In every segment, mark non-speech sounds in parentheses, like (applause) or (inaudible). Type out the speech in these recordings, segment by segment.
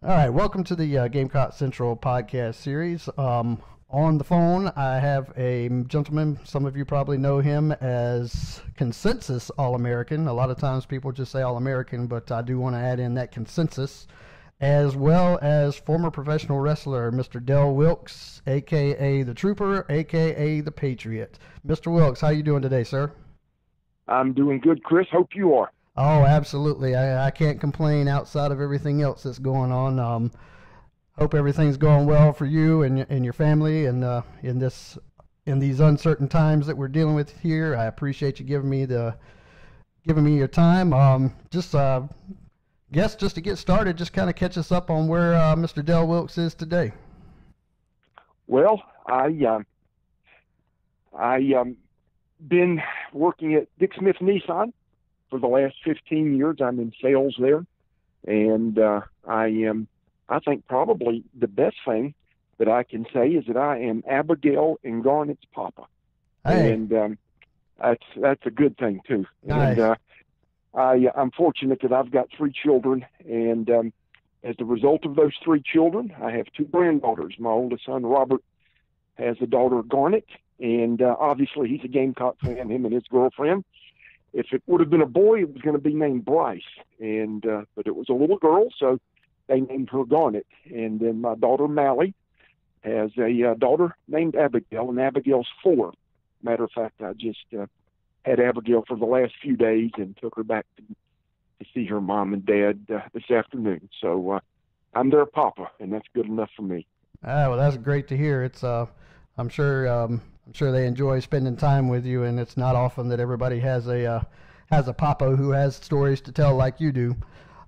All right, welcome to the uh, Gamecock Central podcast series. Um, on the phone, I have a gentleman. Some of you probably know him as Consensus All American. A lot of times people just say All American, but I do want to add in that consensus, as well as former professional wrestler Mr. Del Wilkes, aka the Trooper, aka the Patriot. Mr. Wilkes, how you doing today, sir? I'm doing good, Chris. Hope you are. Oh, absolutely. I, I can't complain outside of everything else that's going on. Um, hope everything's going well for you and and your family, and uh, in this in these uncertain times that we're dealing with here. I appreciate you giving me the giving me your time. Um, just uh, guess just to get started, just kind of catch us up on where uh, Mr. Del Wilkes is today. Well, I um, I um, been working at Dick Smith Nissan for the last 15 years. I'm in sales there, and uh, I am, I think, probably the best thing that I can say is that I am Abigail and Garnet's papa, Hey. and um, that's that's a good thing too. Nice. And uh, I I'm fortunate that I've got three children, and um, as a result of those three children, I have two granddaughters. My oldest son Robert has a daughter Garnet, and uh, obviously he's a Gamecock fan. Him and his girlfriend. If it would have been a boy, it was going to be named Bryce, and uh, but it was a little girl, so they named her Garnet. And then my daughter Mally has a uh, daughter named Abigail, and Abigail's four. Matter of fact, I just uh, had Abigail for the last few days and took her back to, to see her mom and dad uh, this afternoon. So uh, I'm their papa, and that's good enough for me. Ah, well, that's great to hear. It's uh, I'm sure um, I'm sure they enjoy spending time with you, and it's not often that everybody has a uh, has a papa who has stories to tell like you do.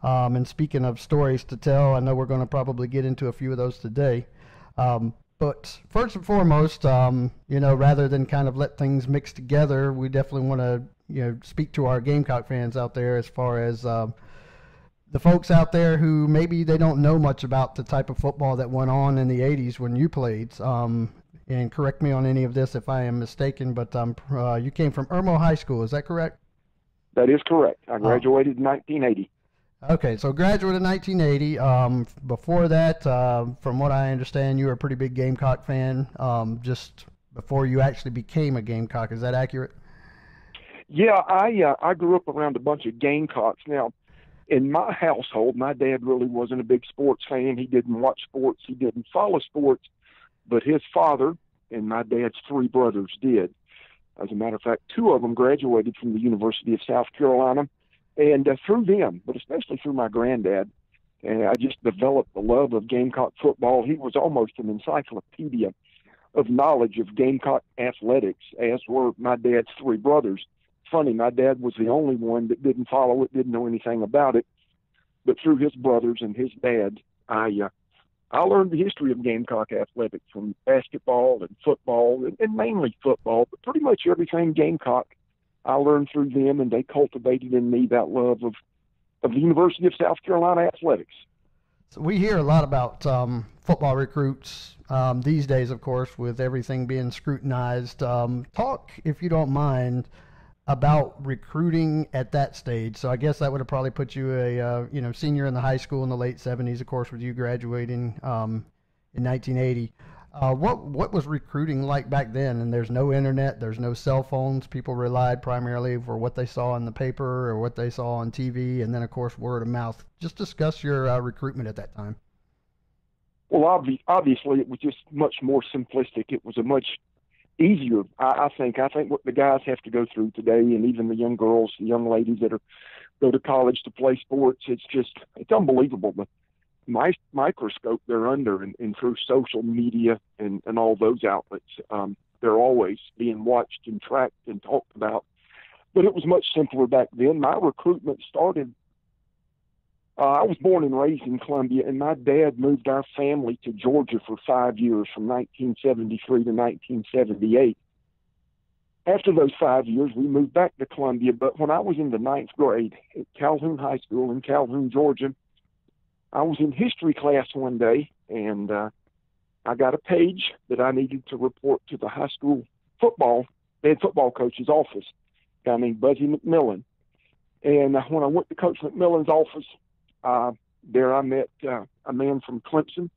Um, and speaking of stories to tell, I know we're going to probably get into a few of those today. Um, but first and foremost, um, you know, rather than kind of let things mix together, we definitely want to you know speak to our Gamecock fans out there as far as um, the folks out there who maybe they don't know much about the type of football that went on in the 80s when you played. Um, and correct me on any of this if I am mistaken, but um, uh, you came from Irmo High School, is that correct? That is correct. I graduated in 1980. Okay, so graduate in 1980. Um, before that, uh, from what I understand, you were a pretty big Gamecock fan um, just before you actually became a Gamecock. Is that accurate? Yeah, I uh, I grew up around a bunch of Gamecocks. Now, in my household, my dad really wasn't a big sports fan. He didn't watch sports. He didn't follow sports, but his father and my dad's three brothers did. As a matter of fact, two of them graduated from the University of South Carolina, and uh, through them, but especially through my granddad, and I just developed the love of Gamecock football. He was almost an encyclopedia of knowledge of Gamecock athletics, as were my dad's three brothers. Funny, my dad was the only one that didn't follow it, didn't know anything about it, but through his brothers and his dad, I uh, I learned the history of Gamecock athletics from basketball and football, and, and mainly football, but pretty much everything Gamecock. I learned through them, and they cultivated in me that love of of the University of South Carolina athletics. So we hear a lot about um, football recruits um, these days, of course, with everything being scrutinized. Um, talk, if you don't mind, about recruiting at that stage. So I guess that would have probably put you a uh, you know senior in the high school in the late '70s, of course, with you graduating um, in 1980. Uh, what what was recruiting like back then? And there's no internet, there's no cell phones. People relied primarily for what they saw in the paper or what they saw on TV, and then of course word of mouth. Just discuss your uh, recruitment at that time. Well, obvi- obviously, it was just much more simplistic. It was a much easier, I, I think. I think what the guys have to go through today, and even the young girls, the young ladies that are go to college to play sports, it's just it's unbelievable the my microscope they're under, and, and through social media and and all those outlets, um, they're always being watched and tracked and talked about. But it was much simpler back then. My recruitment started uh, I was born and raised in Columbia, and my dad moved our family to Georgia for five years, from 1973 to 1978. After those five years, we moved back to Columbia. But when I was in the ninth grade at Calhoun High School in Calhoun, Georgia, I was in history class one day, and uh, I got a page that I needed to report to the high school football head football coach's office, a guy named Buzzy McMillan. And uh, when I went to Coach McMillan's office, uh, there I met uh, a man from Clemson.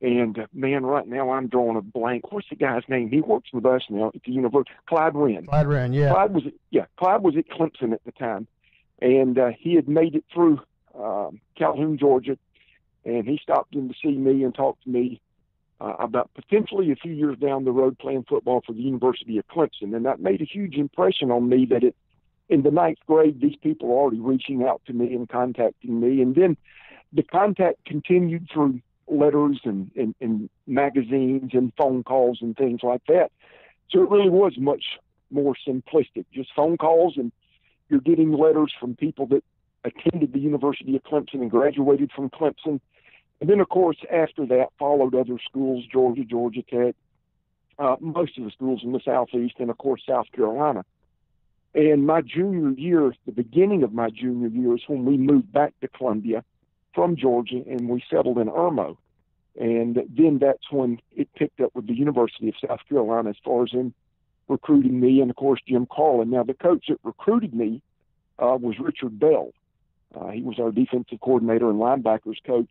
And uh, man, right now I'm drawing a blank. What's the guy's name? He works with us now at the university. Clyde Wren. Clyde Wren, yeah. Clyde was yeah. Clyde was at Clemson at the time, and uh, he had made it through um, Calhoun, Georgia, and he stopped in to see me and talk to me uh, about potentially a few years down the road playing football for the University of Clemson, and that made a huge impression on me. That it in the ninth grade, these people are already reaching out to me and contacting me, and then the contact continued through letters and, and, and magazines and phone calls and things like that. So it really was much more simplistic, just phone calls, and you're getting letters from people that attended the University of Clemson and graduated from Clemson. And then, of course, after that, followed other schools Georgia, Georgia Tech, uh, most of the schools in the Southeast, and of course, South Carolina. And my junior year, the beginning of my junior year, is when we moved back to Columbia from Georgia and we settled in Irmo. And then that's when it picked up with the University of South Carolina as far as in recruiting me and, of course, Jim Carlin. Now, the coach that recruited me uh, was Richard Bell. Uh, he was our defensive coordinator and linebackers coach,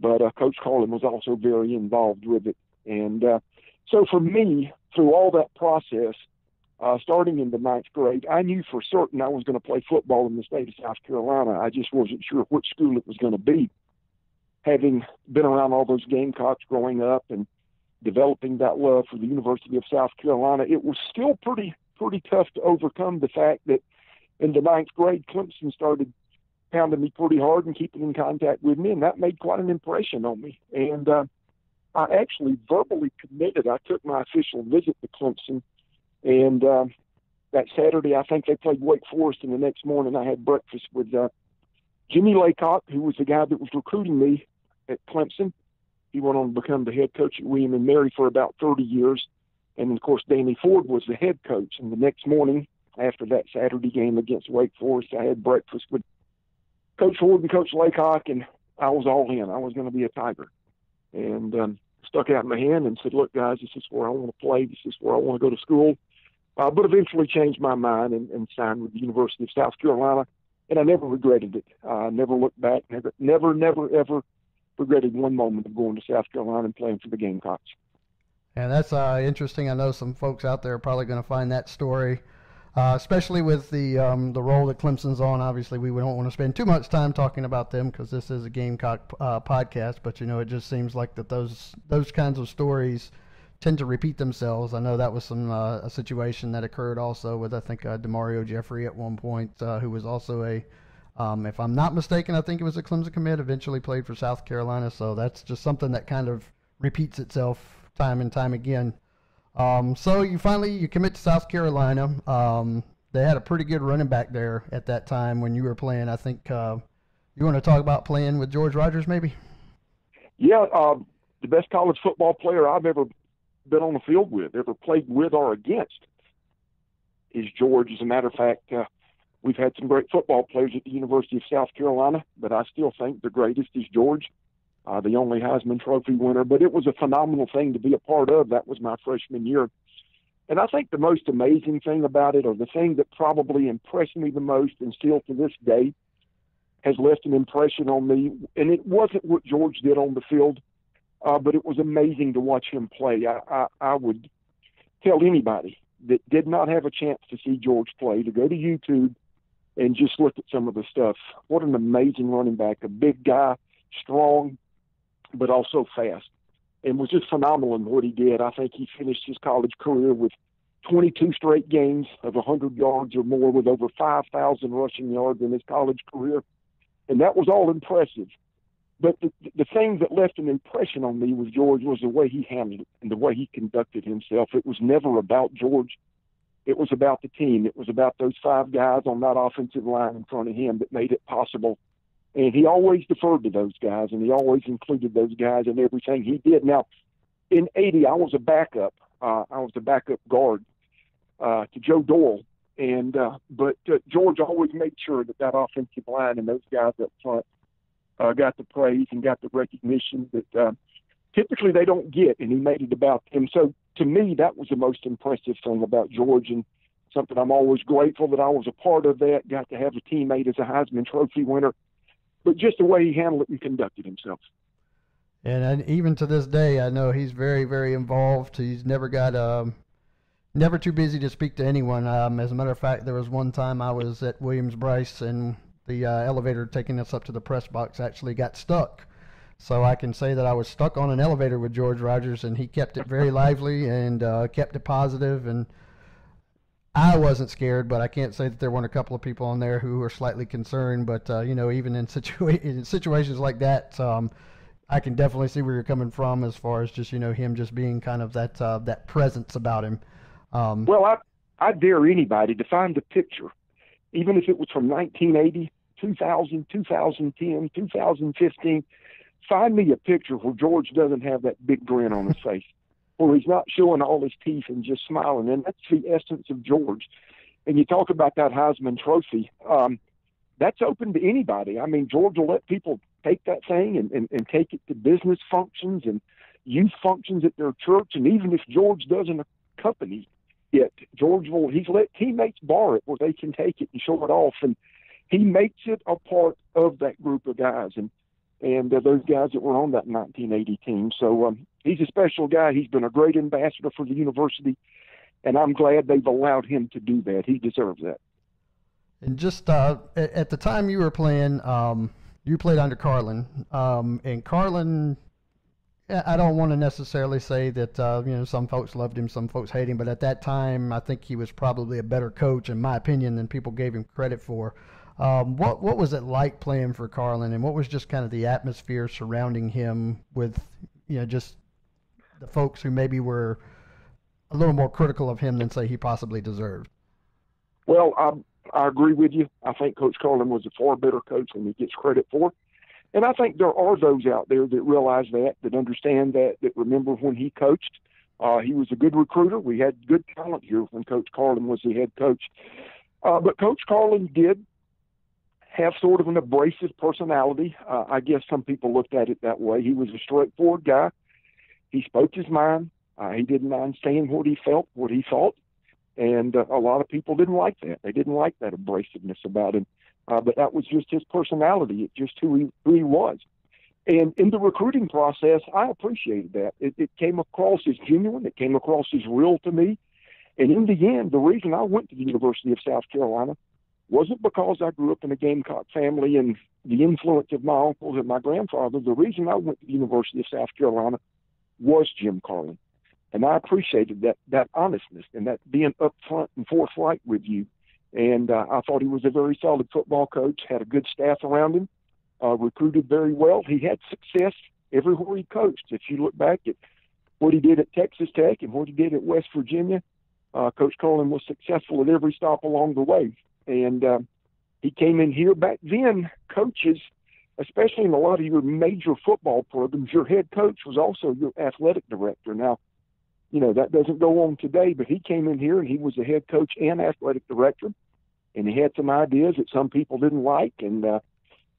but uh, Coach Carlin was also very involved with it. And uh, so for me, through all that process, uh, starting in the ninth grade, I knew for certain I was going to play football in the state of South Carolina. I just wasn't sure which school it was going to be. Having been around all those Gamecocks growing up and developing that love for the University of South Carolina, it was still pretty pretty tough to overcome the fact that in the ninth grade, Clemson started pounding me pretty hard and keeping in contact with me, and that made quite an impression on me. And uh, I actually verbally committed. I took my official visit to Clemson and uh, that Saturday, I think they played Wake Forest, and the next morning I had breakfast with uh, Jimmye Laycock, who was the guy that was recruiting me at Clemson. He went on to become the head coach at William and Mary for about 30 years. And of course, Danny Ford was the head coach. And the next morning, after that Saturday game against Wake Forest, I had breakfast with Coach Ford and Coach Laycock, and I was all in. I was going to be a Tiger. And um, stuck out my hand and said, Look, guys, this is where I want to play. This is where I want to go to school uh, but eventually changed my mind and, and signed with the University of South Carolina. And I never regretted it. I uh, never looked back. Never, never, never, ever regretted one moment of going to South Carolina and playing for the Gamecocks. And that's uh, interesting. I know some folks out there are probably going to find that story, uh, especially with the um, the role that Clemson's on. Obviously, we don't want to spend too much time talking about them because this is a Gamecock uh, podcast. But you know, it just seems like that those those kinds of stories tend to repeat themselves. I know that was some uh, a situation that occurred also with I think uh, Demario Jeffrey at one point, uh, who was also a, um, if I'm not mistaken, I think it was a Clemson commit. Eventually played for South Carolina, so that's just something that kind of repeats itself time and time again. Um, so you finally you commit to South Carolina. Um, they had a pretty good running back there at that time when you were playing. I think uh, you want to talk about playing with George Rogers, maybe? Yeah, uh, the best college football player I've ever been on the field with, ever played with or against, is George. As a matter of fact, uh, we've had some great football players at the University of South Carolina, but I still think the greatest is George, uh, the only Heisman Trophy winner. But it was a phenomenal thing to be a part of. That was my freshman year. And I think the most amazing thing about it, or the thing that probably impressed me the most, and still to this day has left an impression on me, and it wasn't what George did on the field uh, but it was amazing to watch him play. I, I, I would tell anybody that did not have a chance to see George play to go to YouTube and just look at some of the stuff. What an amazing running back, a big guy, strong, but also fast, and was just phenomenal in what he did. I think he finished his college career with 22 straight games of 100 yards or more with over 5,000 rushing yards in his college career. And that was all impressive. But the, the thing that left an impression on me with George was the way he handled it and the way he conducted himself. It was never about George. It was about the team. It was about those five guys on that offensive line in front of him that made it possible. And he always deferred to those guys, and he always included those guys in everything he did. Now, in '80, I was a backup. Uh, I was a backup guard uh, to Joe Doyle, and uh, but uh, George always made sure that that offensive line and those guys up front uh, got the praise and got the recognition that uh, typically they don't get, and he made it about him. So to me, that was the most impressive thing about George, and something I'm always grateful that I was a part of that. Got to have a teammate as a Heisman Trophy winner. but just the way he handled it and conducted himself. And, and even to this day, I know he's very, very involved. He's never got um, never too busy to speak to anyone. Um, as a matter of fact, there was one time I was at Williams-Brice and the uh, elevator taking us up to the press box actually got stuck. So I can say that I was stuck on an elevator with George Rogers, and he kept it very lively and uh, kept it positive. And I wasn't scared, but I can't say that there weren't a couple of people on there who were slightly concerned. But uh, you know, even in, situa- (laughs) in situations like that, um, I can definitely see where you're coming from as far as just you know him just being kind of that uh, that presence about him. Um, well, I I dare anybody to find a picture, even if it was from 1980, 2000, 2010, 2015. Find me a picture where George doesn't have that big grin on his (laughs) face, where he's not showing all his teeth and just smiling. And that's the essence of George. And you talk about that Heisman Trophy. Um, that's open to anybody. I mean, George will let people take that thing and, and, and take it to business functions and youth functions at their church. And even if George doesn't accompany it, George will, he's let teammates borrow it where they can take it and show it off. And he makes it a part of that group of guys. And, and uh, those guys that were on that 1980 team. So um, he's a special guy. He's been a great ambassador for the university, and I'm glad they've allowed him to do that. He deserves that. And just uh, at, the time you were playing, um, you played under Carlin, um, and Carlin. I don't want to necessarily say that uh, you know some folks loved him, some folks hate him, but at that time, I think he was probably a better coach, in my opinion, than people gave him credit for. Um, what what was it like playing for Carlin, and what was just kind of the atmosphere surrounding him with you know just the folks who maybe were a little more critical of him than say he possibly deserved? Well, um, I agree with you. I think Coach Carlin was a far better coach than he gets credit for. And I think there are those out there that realize that, that understand that, that remember when he coached. Uh, he was a good recruiter. We had good talent here when Coach Carlin was the head coach. Uh, but Coach Carlin did have sort of an abrasive personality. Uh, I guess some people looked at it that way. He was a straightforward guy. He spoke his mind. Uh, he didn't mind saying what he felt, what he thought and uh, a lot of people didn't like that. They didn't like that abrasiveness about him. Uh, but that was just his personality. It's just who he who he was. And in the recruiting process, I appreciated that. It, it came across as genuine. It came across as real to me. And in the end, the reason I went to the University of South Carolina wasn't because I grew up in a Gamecock family and the influence of my uncles and my grandfather. The reason I went to the University of South Carolina was Jim Carlin. And I appreciated that that honestness and that being upfront and forthright with you. And uh, I thought he was a very solid football coach. Had a good staff around him. Uh, recruited very well. He had success everywhere he coached. If you look back at what he did at Texas Tech and what he did at West Virginia, uh, Coach Carlin was successful at every stop along the way. And uh, he came in here back then. Coaches, especially in a lot of your major football programs, your head coach was also your athletic director. Now, you know, that doesn't go on today, but he came in here and he was the head coach and athletic director. And he had some ideas that some people didn't like. And uh,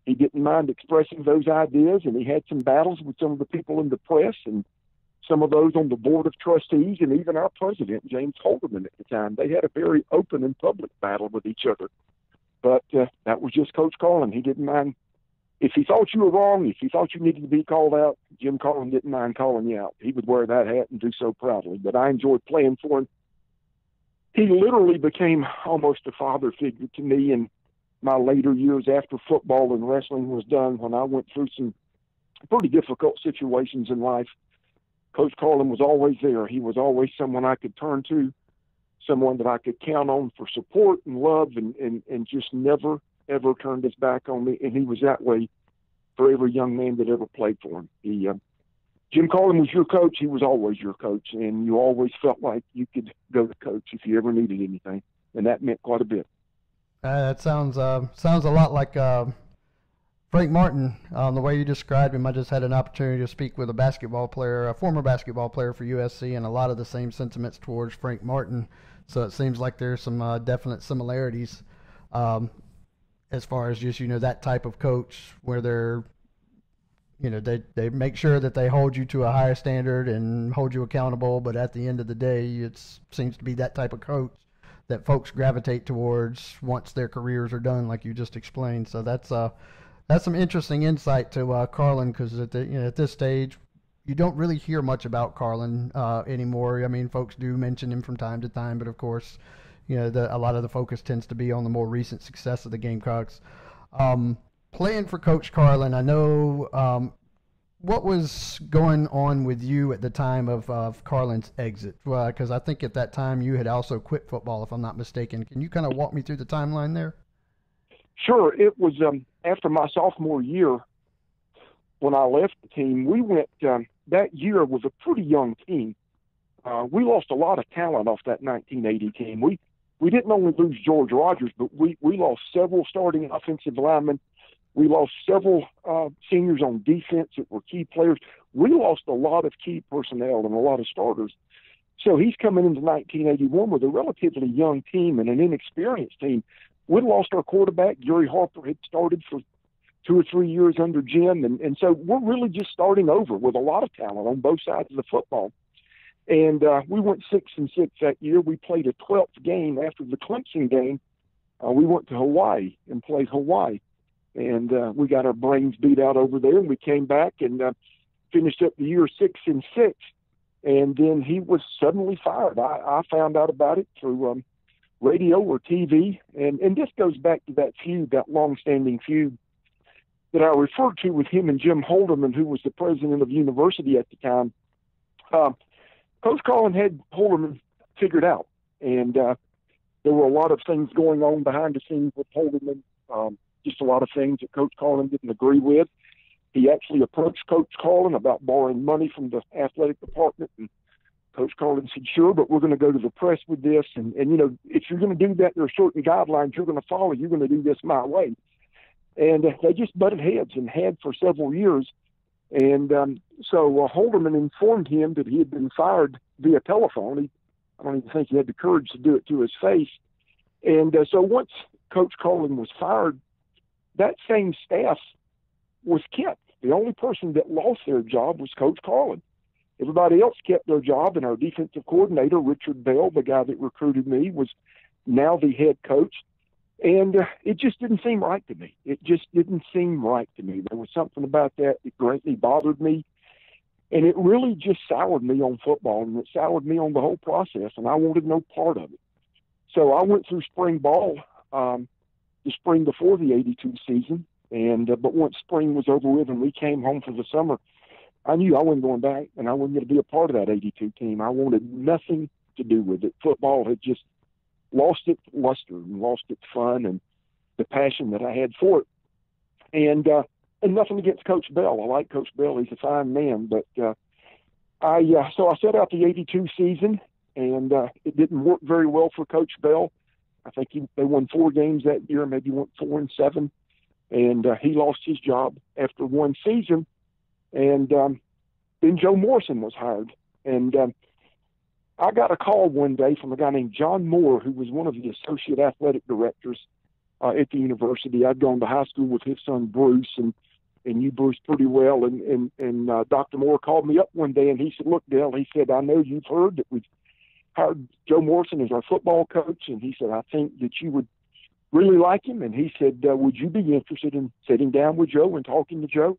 he didn't mind expressing those ideas. And he had some battles with some of the people in the press and some of those on the board of trustees and even our president, James Holderman, at the time. They had a very open and public battle with each other. But uh, that was just Coach Carlin. He didn't mind if he thought you were wrong, if he thought you needed to be called out, Jim Carlin didn't mind calling you out. He would wear that hat and do so proudly. But I enjoyed playing for him. He literally became almost a father figure to me in my later years after football and wrestling was done when I went through some pretty difficult situations in life. Coach Carlin was always there. He was always someone I could turn to, someone that I could count on for support and love and, and, and just never ever turned his back on me, and he was that way for every young man that ever played for him. He, uh, Jim Carlin was your coach. He was always your coach, and you always felt like you could go to coach if you ever needed anything, and that meant quite a bit. Uh, that sounds uh, sounds a lot like uh, Frank Martin. Um, the way you described him, I just had an opportunity to speak with a basketball player, a former basketball player for USC, and a lot of the same sentiments towards Frank Martin. So it seems like there's some uh, definite similarities. Um, as far as just you know that type of coach where they're you know they they make sure that they hold you to a higher standard and hold you accountable but at the end of the day it seems to be that type of coach that folks gravitate towards once their careers are done like you just explained so that's uh that's some interesting insight to uh, Carlin because at, you know, at this stage, you don't really hear much about Carlin uh, anymore. I mean, folks do mention him from time to time, but of course, you know, the, a lot of the focus tends to be on the more recent success of the Gamecocks. Um, playing for Coach Carlin, I know um, what was going on with you at the time of, of Carlin's exit? Because uh, I think at that time you had also quit football, if I'm not mistaken. Can you kind of walk me through the timeline there? Sure. It was um, after my sophomore year when I left the team. We went um, that year was a pretty young team. Uh, we lost a lot of talent off that 1980 team. We we didn't only lose George Rogers, but we we lost several starting offensive linemen. We lost several uh, seniors on defense that were key players. We lost a lot of key personnel and a lot of starters. So he's coming into 1981 with a relatively young team and an inexperienced team. We lost our quarterback. Gary Harper had started for two or three years under Jim. And, and so we're really just starting over with a lot of talent on both sides of the football. And uh, we went six and six that year. We played a 12th game after the Clemson game. Uh, we went to Hawaii and played Hawaii. And uh, we got our brains beat out over there. And we came back and uh, finished up the year six and six. And then he was suddenly fired. I, I found out about it through um, radio or TV. And, and this goes back to that feud, that long-standing feud that I referred to with him and Jim Holderman, who was the president of university at the time, uh, Coach Carlin had Holderman figured out, and uh, there were a lot of things going on behind the scenes with Holderman. Um, just a lot of things that Coach Carlin didn't agree with. He actually approached Coach Carlin about borrowing money from the athletic department, and Coach Carlin said, "Sure, but we're going to go to the press with this, and and you know, if you're going to do that, there are certain guidelines you're going to follow. You're going to do this my way." and uh, they just butted heads and had for several years. And um, so uh, Holderman informed him that he had been fired via telephone. He, I don't even think he had the courage to do it to his face. And uh, so once Coach Carlin was fired, that same staff was kept. The only person that lost their job was Coach Carlin. Everybody else kept their job, and our defensive coordinator, Richard Bell, the guy that recruited me, was now the head coach. And uh, it just didn't seem right to me. It just didn't seem right to me. There was something about that that greatly bothered me. And it really just soured me on football and it soured me on the whole process. And I wanted no part of it. So I went through spring ball um, the spring before the 82 season. And uh, but once spring was over with and we came home for the summer, I knew I wasn't going back and I wasn't going to be a part of that 82 team. I wanted nothing to do with it. Football had just lost its luster and lost its fun and the passion that I had for it. And uh, and nothing against Coach Bell. I like Coach Bell. He's a fine man. But uh, I uh, so I set out the '82 season, and uh, it didn't work very well for Coach Bell. I think he, they won four games that year, maybe went four and seven, and uh, he lost his job after one season. And um, then Joe Morrison was hired, and um, I got a call one day from a guy named John Moore, who was one of the associate athletic directors uh, at the university. I'd gone to high school with his son Bruce, and and knew Bruce pretty well. And and and uh, Dr. Moore called me up one day, and he said, "Look, Dale," he said, "I know you've heard that we've hired Joe Morrison as our football coach, and he said I think that you would really like him." And he said, uh, "Would you be interested in sitting down with Joe and talking to Joe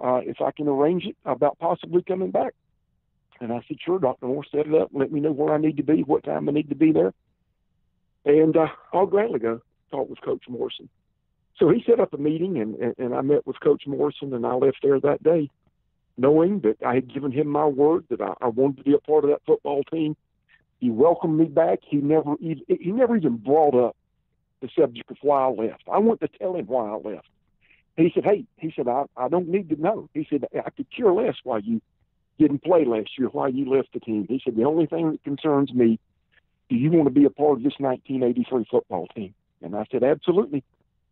uh, if I can arrange it about possibly coming back?" And I said, sure, Dr. Moore, set it up. Let me know where I need to be, what time I need to be there. And uh, I'll gladly go talk with Coach Morrison. So he set up a meeting, and, and, and I met with Coach Morrison, and I left there that day knowing that I had given him my word that I, I wanted to be a part of that football team. He welcomed me back. He never even, he never even brought up the subject of why I left. I went to tell him why I left. He said, "Hey," he said, "I I don't need to know." He said, "I could care less why you didn't play last year, why you left the team. He said, The only thing that concerns me, do you want to be a part of this 1983 football team? And I said, Absolutely.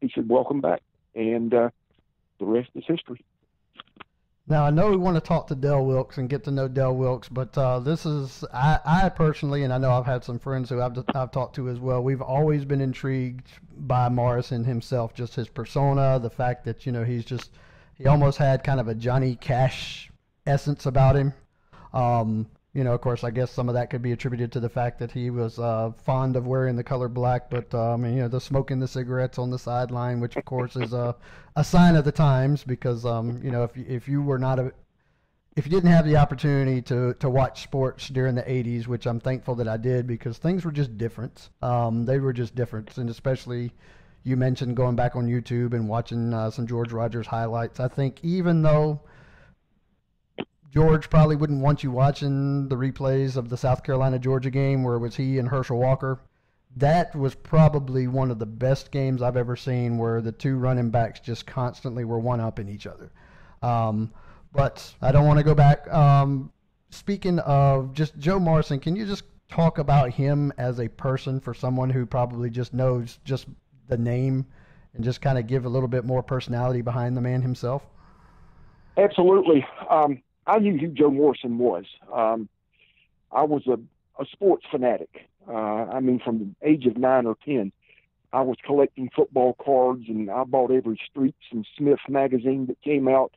He said, Welcome back. And uh, the rest is history. Now I know we want to talk to Del Wilkes and get to know Del Wilkes, but uh, this is I, I personally, and I know I've had some friends who I've I've talked to as well. We've always been intrigued by Morrison himself, just his persona, the fact that you know he's just he almost had kind of a Johnny Cash essence about him. Um, you know, of course, I guess some of that could be attributed to the fact that he was uh, fond of wearing the color black, but I um, you know, the smoking the cigarettes on the sideline, which of course is a, a sign of the times, because um, you know, if if you were not a if you didn't have the opportunity to, to watch sports during the 80s, which I'm thankful that I did because things were just different. Um, they were just different. And especially, you mentioned going back on YouTube and watching uh, some George Rogers highlights. I think even though George probably wouldn't want you watching the replays of the South Carolina Georgia game where it was he and Herschel Walker. That was probably one of the best games I've ever seen where the two running backs just constantly were one up in each other. Um, but I don't want to go back. Um, speaking of just Joe Morrison, can you just talk about him as a person for someone who probably just knows just the name and just kind of give a little bit more personality behind the man himself? Absolutely. Um, I knew who Joe Morrison was. Um, I was a, a sports fanatic. Uh, I mean, from the age of nine or ten, I was collecting football cards, and I bought every Streets and Smith magazine that came out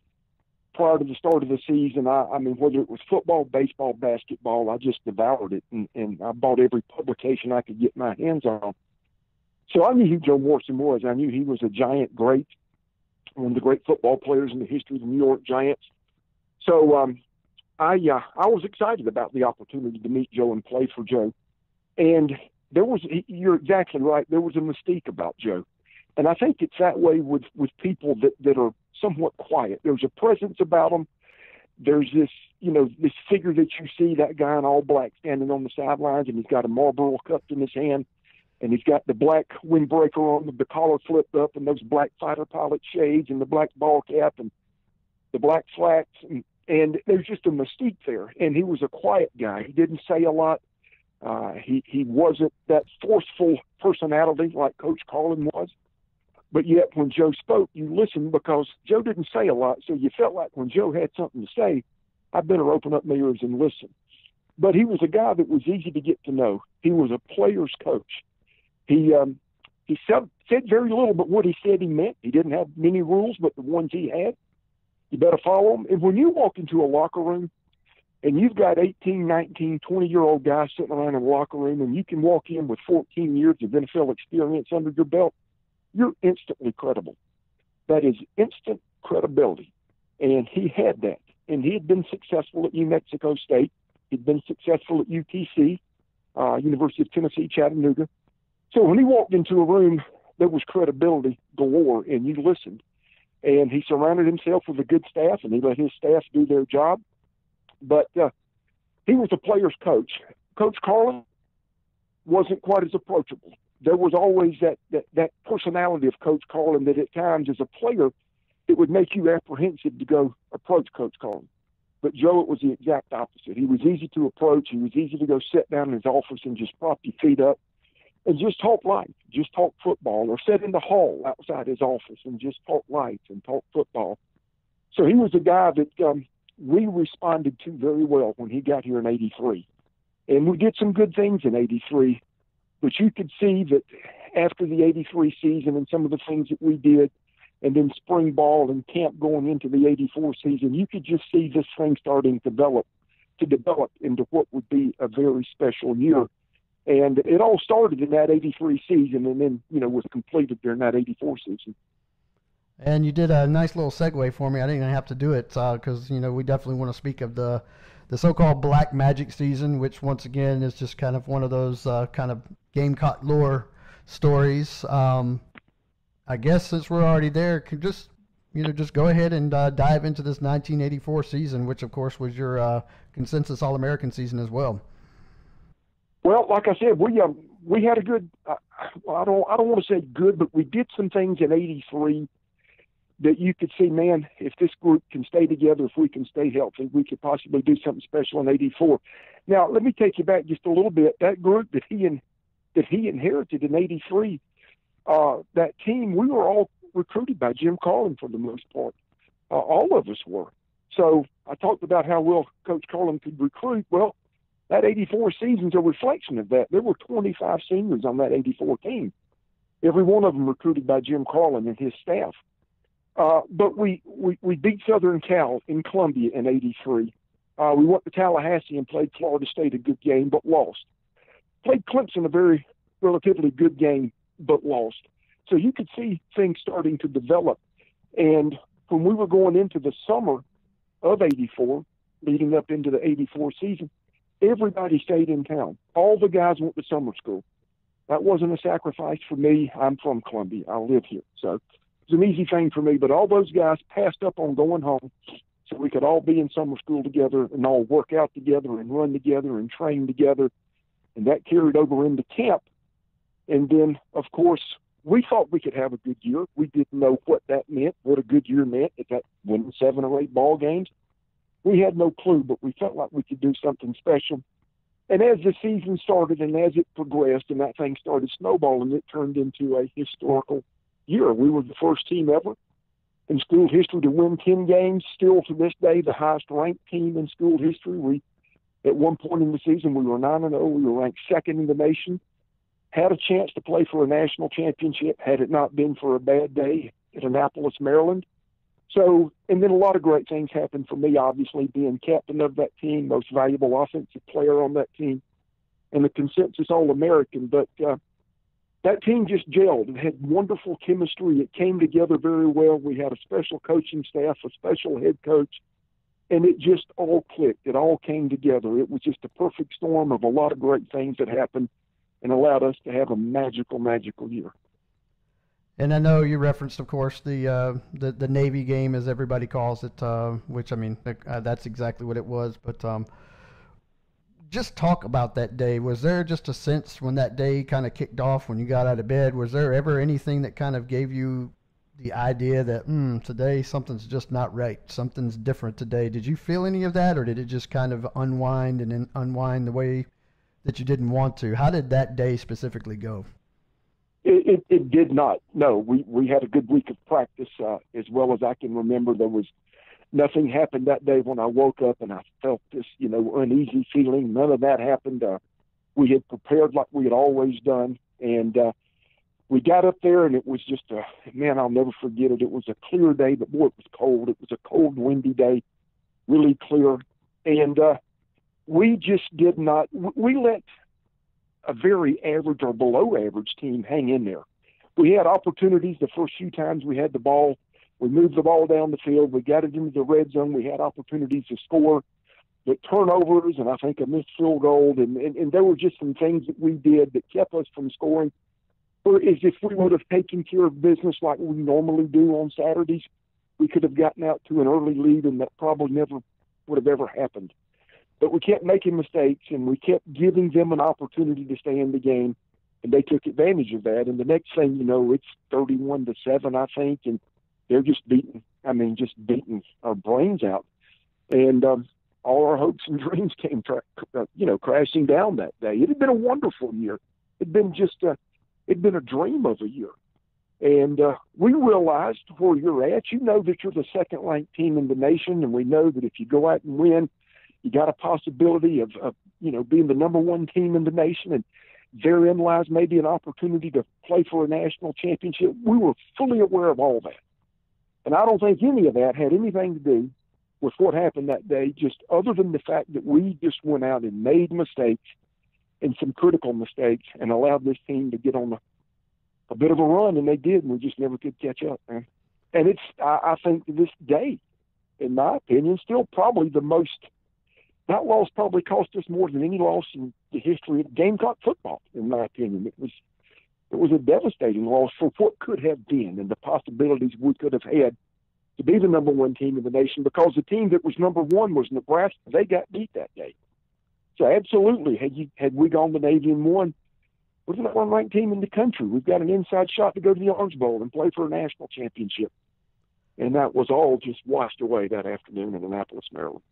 prior to the start of the season. I, I mean, whether it was football, baseball, basketball, I just devoured it, and, and I bought every publication I could get my hands on. So I knew who Joe Morrison was. I knew he was a giant great, one of the great football players in the history of the New York Giants. So um, I uh, I was excited about the opportunity to meet Joe and play for Joe, and there was you're exactly right. There was a mystique about Joe, and I think it's that way with with people that that are somewhat quiet. There's a presence about them. There's this you know this figure that you see that guy in all black standing on the sidelines, and he's got a Marlboro cup in his hand. And he's got the black windbreaker on, the collar flipped up, and those black fighter pilot shades, and the black ball cap, and the black slacks, and and there's just a mystique there. And he was a quiet guy. He didn't say a lot. Uh, he he wasn't that forceful personality like Coach Carlin was. But yet, when Joe spoke, you listened because Joe didn't say a lot, so you felt like when Joe had something to say, I better open up my ears and listen. But he was a guy that was easy to get to know. He was a player's coach. He um, he said, said very little, but what he said he meant. He didn't have many rules, but the ones he had, you better follow them. And when you walk into a locker room and you've got 18, 19, 20 year old guys sitting around in the locker room and you can walk in with 14 years of NFL experience under your belt, you're instantly credible. That is instant credibility. And he had that. And he had been successful at New Mexico State. He'd been successful at UTC, uh, University of Tennessee, Chattanooga. So when he walked into a room, there was credibility galore, and you listened and he surrounded himself with a good staff, and he let his staff do their job. But uh, he was a player's coach. Coach Carlin wasn't quite as approachable. There was always that, that that personality of Coach Carlin that at times, as a player, it would make you apprehensive to go approach Coach Carlin. But Joe, it was the exact opposite. He was easy to approach. He was easy to go sit down in his office and just prop your feet up and just talk life, just talk football, or sit in the hall outside his office and just talk life and talk football. So he was a guy that um, we responded to very well when he got here in '83, and we did some good things in '83. But you could see that after the '83 season and some of the things that we did, and then spring ball and camp going into the '84 season, you could just see this thing starting to develop to develop into what would be a very special year and it all started in that 83 season and then, you know, was completed during that 84 season. And you did a nice little segue for me. I didn't even have to do it because, uh, you know, we definitely want to speak of the the so-called Black Magic season, which once again is just kind of one of those uh, kind of Gamecock lore stories. Um, I guess since we're already there, could just you know just go ahead and uh, dive into this 1984 season, which of course was your uh, consensus All-American season as well. Well, like I said, we um, we had a good. Uh, I don't I don't want to say good, but we did some things in '83 that you could see, man, if this group can stay together, if we can stay healthy, we could possibly do something special in '84. Now, let me take you back just a little bit. That group that he and that he inherited in '83, uh, that team, we were all recruited by Jim Carlin for the most part. Uh, all of us were. So I talked about how well Coach Carlin could recruit. Well, that 84 season's a reflection of that. There were 25 seniors on that 84 team. Every one of them recruited by Jim Carlin and his staff. Uh, but we, we, we beat Southern Cal in Columbia in 83. Uh, we went to Tallahassee and played Florida State a good game, but lost. Played Clemson a very relatively good game, but lost. So you could see things starting to develop. And when we were going into the summer of 84, leading up into the 84 season, everybody stayed in town. All the guys went to summer school. That wasn't a sacrifice for me. I'm from Columbia. I live here. So it's an easy thing for me. But all those guys passed up on going home so we could all be in summer school together and all work out together and run together and train together. And that carried over into camp. And then, of course, we thought we could have a good year. We didn't know what that meant, what a good year meant. If that winning seven or eight ball games, we had no clue, but we felt like we could do something special. And as the season started and as it progressed and that thing started snowballing, it turned into a historical year. We were the first team ever in school history to win 10 games. Still to this day, the highest ranked team in school history. We, at one point in the season, we were 9 and 0. We were ranked second in the nation. Had a chance to play for a national championship had it not been for a bad day at Annapolis, Maryland. So, and then a lot of great things happened for me, obviously, being captain of that team, most valuable offensive player on that team, and the consensus All American. But uh, that team just gelled. It had wonderful chemistry. It came together very well. We had a special coaching staff, a special head coach, and it just all clicked. It all came together. It was just a perfect storm of a lot of great things that happened and allowed us to have a magical, magical year. And I know you referenced, of course, the uh, the, the Navy game, as everybody calls it, uh, which I mean, uh, that's exactly what it was. But um, just talk about that day. Was there just a sense when that day kind of kicked off, when you got out of bed? Was there ever anything that kind of gave you the idea that mm, today something's just not right, something's different today? Did you feel any of that, or did it just kind of unwind and unwind the way that you didn't want to? How did that day specifically go? It, it, did not. No, we we had a good week of practice. Uh, as well as I can remember, there was nothing happened that day when I woke up and I felt this, you know, uneasy feeling. None of that happened. Uh, we had prepared like we had always done, and uh, we got up there and it was just a man. I'll never forget it. It was a clear day, but boy, it was cold. It was a cold, windy day, really clear, and uh, we just did not. We let a very average or below average team hang in there. We had opportunities the first few times we had the ball. We moved the ball down the field. We got it into the red zone. We had opportunities to score. But turnovers and I think a missed field goal, and, and, and there were just some things that we did that kept us from scoring. Whereas if we would have taken care of business like we normally do on Saturdays, we could have gotten out to an early lead, and that probably never would have ever happened. But we kept making mistakes and we kept giving them an opportunity to stay in the game, and they took advantage of that. And the next thing you know, it's 31 to 7, I think, and they're just beating, I mean, just beating our brains out. And um, all our hopes and (laughs) dreams came, tra- uh, you know, crashing down that day. It had been a wonderful year. It had been just a, it'd been a dream of a year. And uh, we realized where you're at. You know that you're the second ranked team in the nation, and we know that if you go out and win, you got a possibility of, of you know being the number one team in the nation, and therein lies maybe an opportunity to play for a national championship. We were fully aware of all that, and I don't think any of that had anything to do with what happened that day, just other than the fact that we just went out and made mistakes and some critical mistakes and allowed this team to get on a, a bit of a run, and they did, and we just never could catch up, man. And it's, I, I think, to this day, in my opinion, still probably the most that loss probably cost us more than any loss in the history of Gamecock football, in my opinion. It was it was a devastating loss for what could have been and the possibilities we could have had to be the number one team in the nation because the team that was number one was Nebraska. They got beat that day. So absolutely, had you had we gone to Navy and won, we're the number one ranked team in the country. We've got an inside shot to go to the Orange Bowl and play for a national championship. And that was all just washed away that afternoon in Annapolis, Maryland.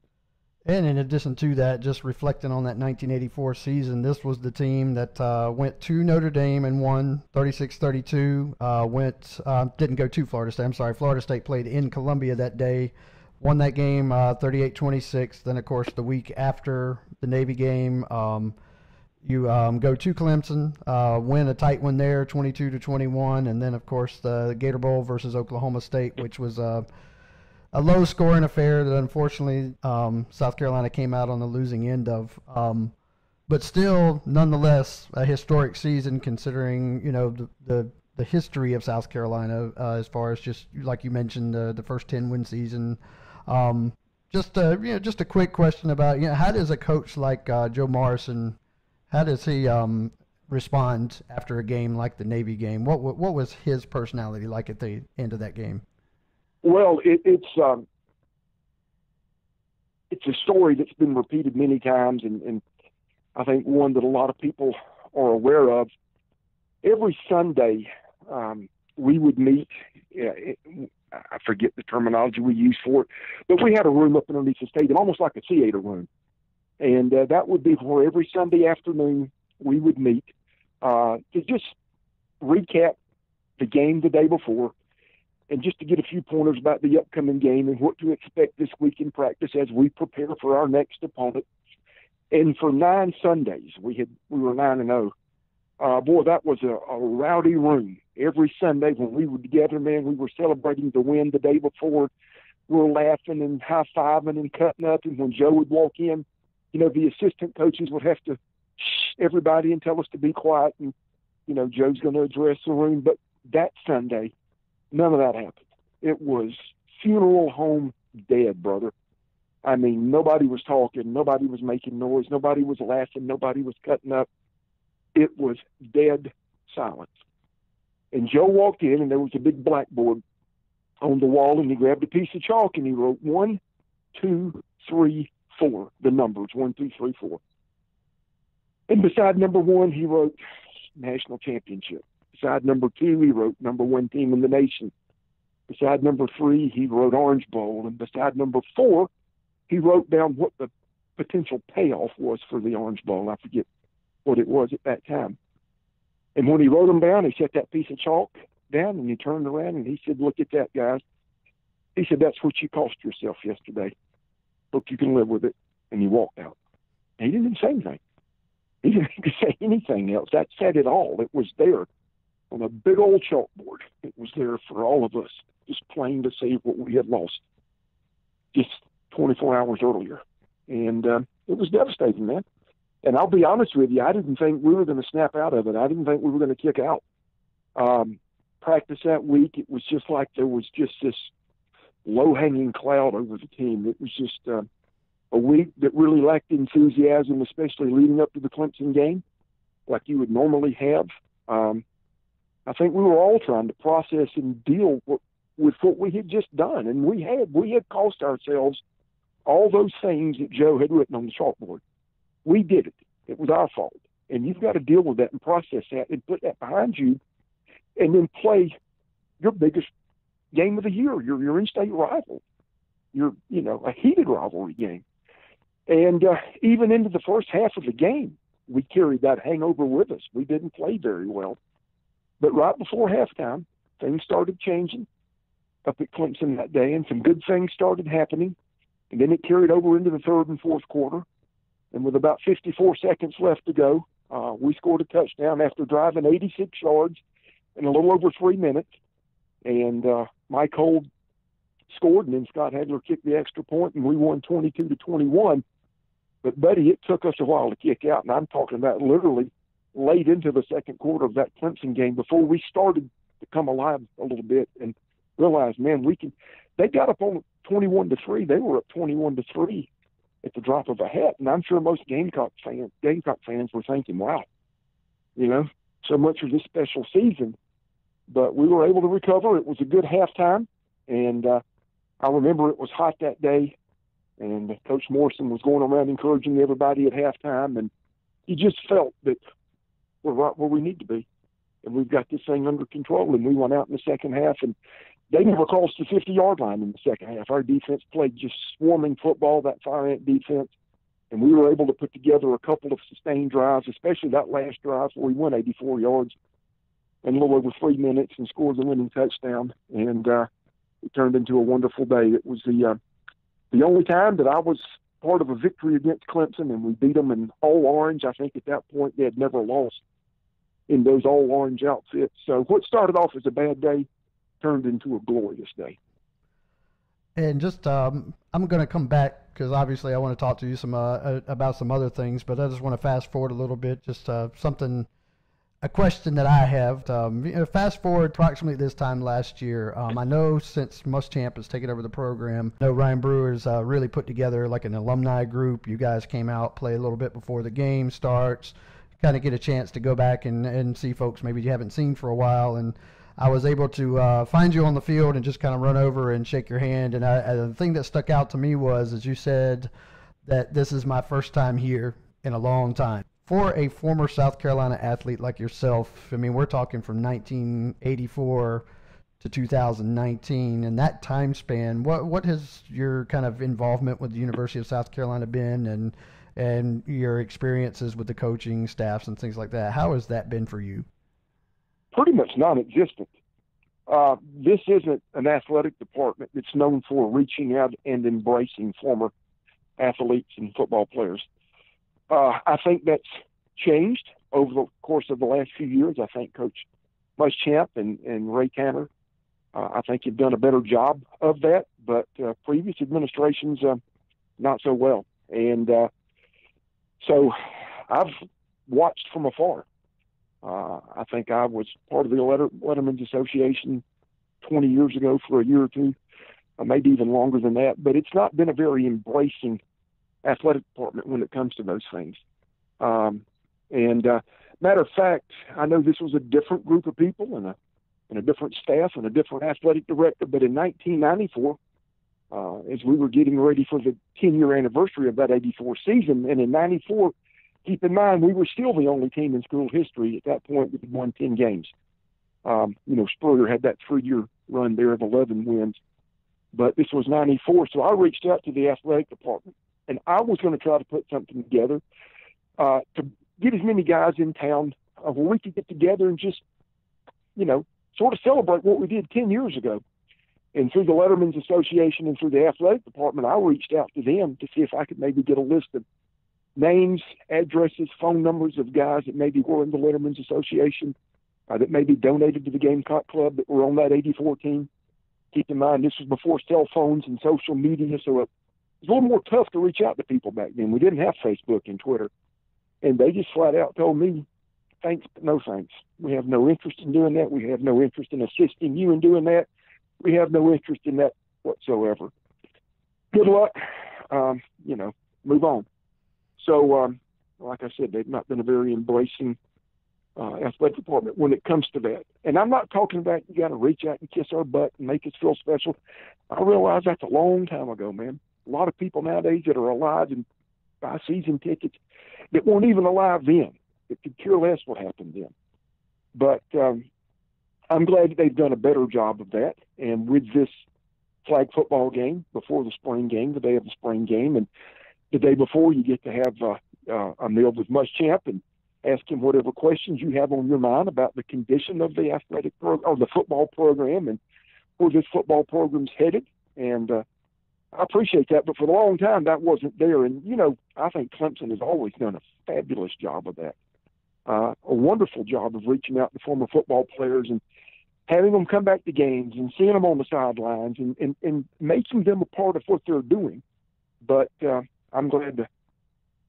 And in addition to that, just reflecting on that 1984 season, this was the team that uh, went to Notre Dame and won 36-32. Uh, went uh, didn't go to Florida State. I'm sorry, Florida State played in Columbia that day, won that game 38-26. Uh, then of course the week after the Navy game, um, you um, go to Clemson, uh, win a tight one there, 22 to 21, and then of course the Gator Bowl versus Oklahoma State, which was uh, a low scoring affair that unfortunately um, South Carolina came out on the losing end of. Um, but still, nonetheless, a historic season considering you know the the, the history of South Carolina uh, as far as just like you mentioned the the first ten win season. Um, just a you know just a quick question about you know how does a coach like uh, Joe Morrison how does he um, respond after a game like the Navy game? What what was his personality like at the end of that game? Well, it, it's um, it's a story that's been repeated many times, and, and I think one that a lot of people are aware of. Every Sunday, um, we would meet. Uh, I forget the terminology we use for it, but we had a room up underneath the stadium, almost like a theater room, and uh, that would be where every Sunday afternoon we would meet uh, to just recap the game the day before, and just to get a few pointers about the upcoming game and what to expect this week in practice as we prepare for our next opponent. And for nine Sundays, we had we were nine and zero. Oh. Uh, boy, that was a, a rowdy room. Every Sunday when we were together, man, we were celebrating the win the day before. We were laughing and high fiving and cutting up. And when Joe would walk in, you know, the assistant coaches would have to shh everybody and tell us to be quiet. And you know, Joe's going to address the room. But that Sunday, none of that happened. It was funeral home dead, brother. I mean, nobody was talking, nobody was making noise, nobody was laughing, nobody was cutting up. It was dead silence. And Joe walked in, and there was a big blackboard on the wall, and he grabbed a piece of chalk and he wrote one, two, three, four, the numbers one, two, three, four. And beside number one, he wrote national championship. Beside number two, he wrote number one team in the nation. Beside number three, he wrote Orange Bowl. And beside number four, he wrote down what the potential payoff was for the Orange Bowl. I forget what it was at that time. And when he wrote them down, he set that piece of chalk down and he turned around and he said, Look at that, guys. He said, That's what you cost yourself yesterday. Look, you can live with it. And he walked out. And he didn't say anything. He didn't (laughs) say anything else. That said it all. It was there on a big old chalkboard. It was there for all of us, just plain to see what we had lost. Just 24 hours earlier. And uh, it was devastating, man. And I'll be honest with you, I didn't think we were going to snap out of it. I didn't think we were going to kick out. Um, practice that week, it was just like there was just this low hanging cloud over the team. It was just uh, a week that really lacked enthusiasm, especially leading up to the Clemson game, like you would normally have. Um, I think we were all trying to process and deal with, what we had just done, and we had we had cost ourselves all those things that Joe had written on the chalkboard. We did it. It was our fault. And you've got to deal with that and process that and put that behind you and then play your biggest game of the year, your, your in-state rival, your, you know, a heated rivalry game. And uh, even into the first half of the game, we carried that hangover with us. We didn't play very well. But right before halftime, things started changing up at Clemson that day, and some good things started happening. And then it carried over into the third and fourth quarter. And with about 54 seconds left to go, uh, we scored a touchdown after driving 86 yards in a little over three minutes. And uh, Mike Hold scored, and then Scott Hagler kicked the extra point, and we won 22 to 21. But, buddy, it took us a while to kick out, and I'm talking about literally late into the second quarter of that Clemson game before we started to come alive a little bit and realize, man, we can. They got up on 21 to three. They were up 21 to three at the drop of a hat. And I'm sure most Gamecock fans, Gamecock fans were thinking, wow, you know, so much for this special season. But we were able to recover. It was a good halftime. And uh, I remember it was hot that day. And Coach Morrison was going around encouraging everybody at halftime. And he just felt that we're right where we need to be. And we've got this thing under control. And we went out in the second half and they never crossed the 50 yard line in the second half. Our defense played just swarming football, that fire ant defense. And we were able to put together a couple of sustained drives, especially that last drive where we went 84 yards in a little over three minutes and scored the winning touchdown. And uh, it turned into a wonderful day. It was the uh, the only time that I was part of a victory against Clemson, and we beat them in all orange. I think at that point they had never lost in those all orange outfits. So what started off as a bad day turned into a glorious day. And just, um, I'm going to come back because obviously I want to talk to you some uh, uh, about some other things, but I just want to fast forward a little bit. Just uh, something, a question that I have. Um, you know, fast forward approximately this time last year. Um, I know since Muschamp has taken over the program, I know Ryan Brewer's uh, really put together like an alumni group. You guys came out, play a little bit before the game starts, kind of get a chance to go back and, and see folks maybe you haven't seen for a while and I was able to uh, find you on the field and just kind of run over and shake your hand. And, I, the thing that stuck out to me was, as you said, that this is my first time here in a long time. For a former South Carolina athlete like yourself, I mean, we're talking from 1984 to 2019, and that time span. What what has your kind of involvement with the University of South Carolina been, and and your experiences with the coaching staffs and things like that? How has that been for you? pretty much non-existent. Uh, this isn't an athletic department that's known for reaching out and embracing former athletes and football players. Uh, I think that's changed over the course of the last few years. I think Coach Muschamp and, and Ray Tanner, uh, I think have done a better job of that, but uh, previous administrations, uh, not so well. And uh, so I've watched from afar uh, I think I was part of the Letter, Letterman's Association 20 years ago for a year or two, uh, maybe even longer than that. But it's not been a very embracing athletic department when it comes to those things. Um, and uh, matter of fact, I know this was a different group of people and a and a different staff and a different athletic director. But in 1994, uh, as we were getting ready for the 10 year anniversary of that 84 season, and in 94 keep in mind, we were still the only team in school history at that point that had won 10 games. Um, you know, Spurrier had that three year run there of 11 wins, but this was 94. So I reached out to the athletic department and I was going to try to put something together uh, to get as many guys in town uh, where we could get together and just, you know, sort of celebrate what we did 10 years ago. And through the Letterman's Association and through the athletic department, I reached out to them to see if I could maybe get a list of names, addresses, phone numbers of guys that maybe were in the Letterman's Association, uh, that maybe donated to the Gamecock Club that were on that 84 team. Keep in mind, this was before cell phones and social media, so it was a little more tough to reach out to people back then. We didn't have Facebook and Twitter. And they just flat out told me, thanks, but no thanks. We have no interest in doing that. We have no interest in assisting you in doing that. We have no interest in that whatsoever. Good luck. Um, you know, move on. So, um, like I said, they've not been a very embracing uh, athletic department when it comes to that. And I'm not talking about you got to reach out and kiss our butt and make us feel special. I realize that's a long time ago, man. A lot of people nowadays that are alive and buy season tickets that weren't even alive then. It could care less what happened then. But um, I'm glad they've done a better job of that. And with this flag football game before the spring game, the day of the spring game, and the day before, you get to have uh, uh, a meal with Muschamp and ask him whatever questions you have on your mind about the condition of the athletic pro- or the football program and where this football program's headed. And uh, I appreciate that, but for a long time that wasn't there. And you know, I think Clemson has always done a fabulous job of that. Uh, a wonderful job of reaching out to former football players and having them come back to games and seeing them on the sidelines and, and, and making them a part of what they're doing. But uh, I'm glad the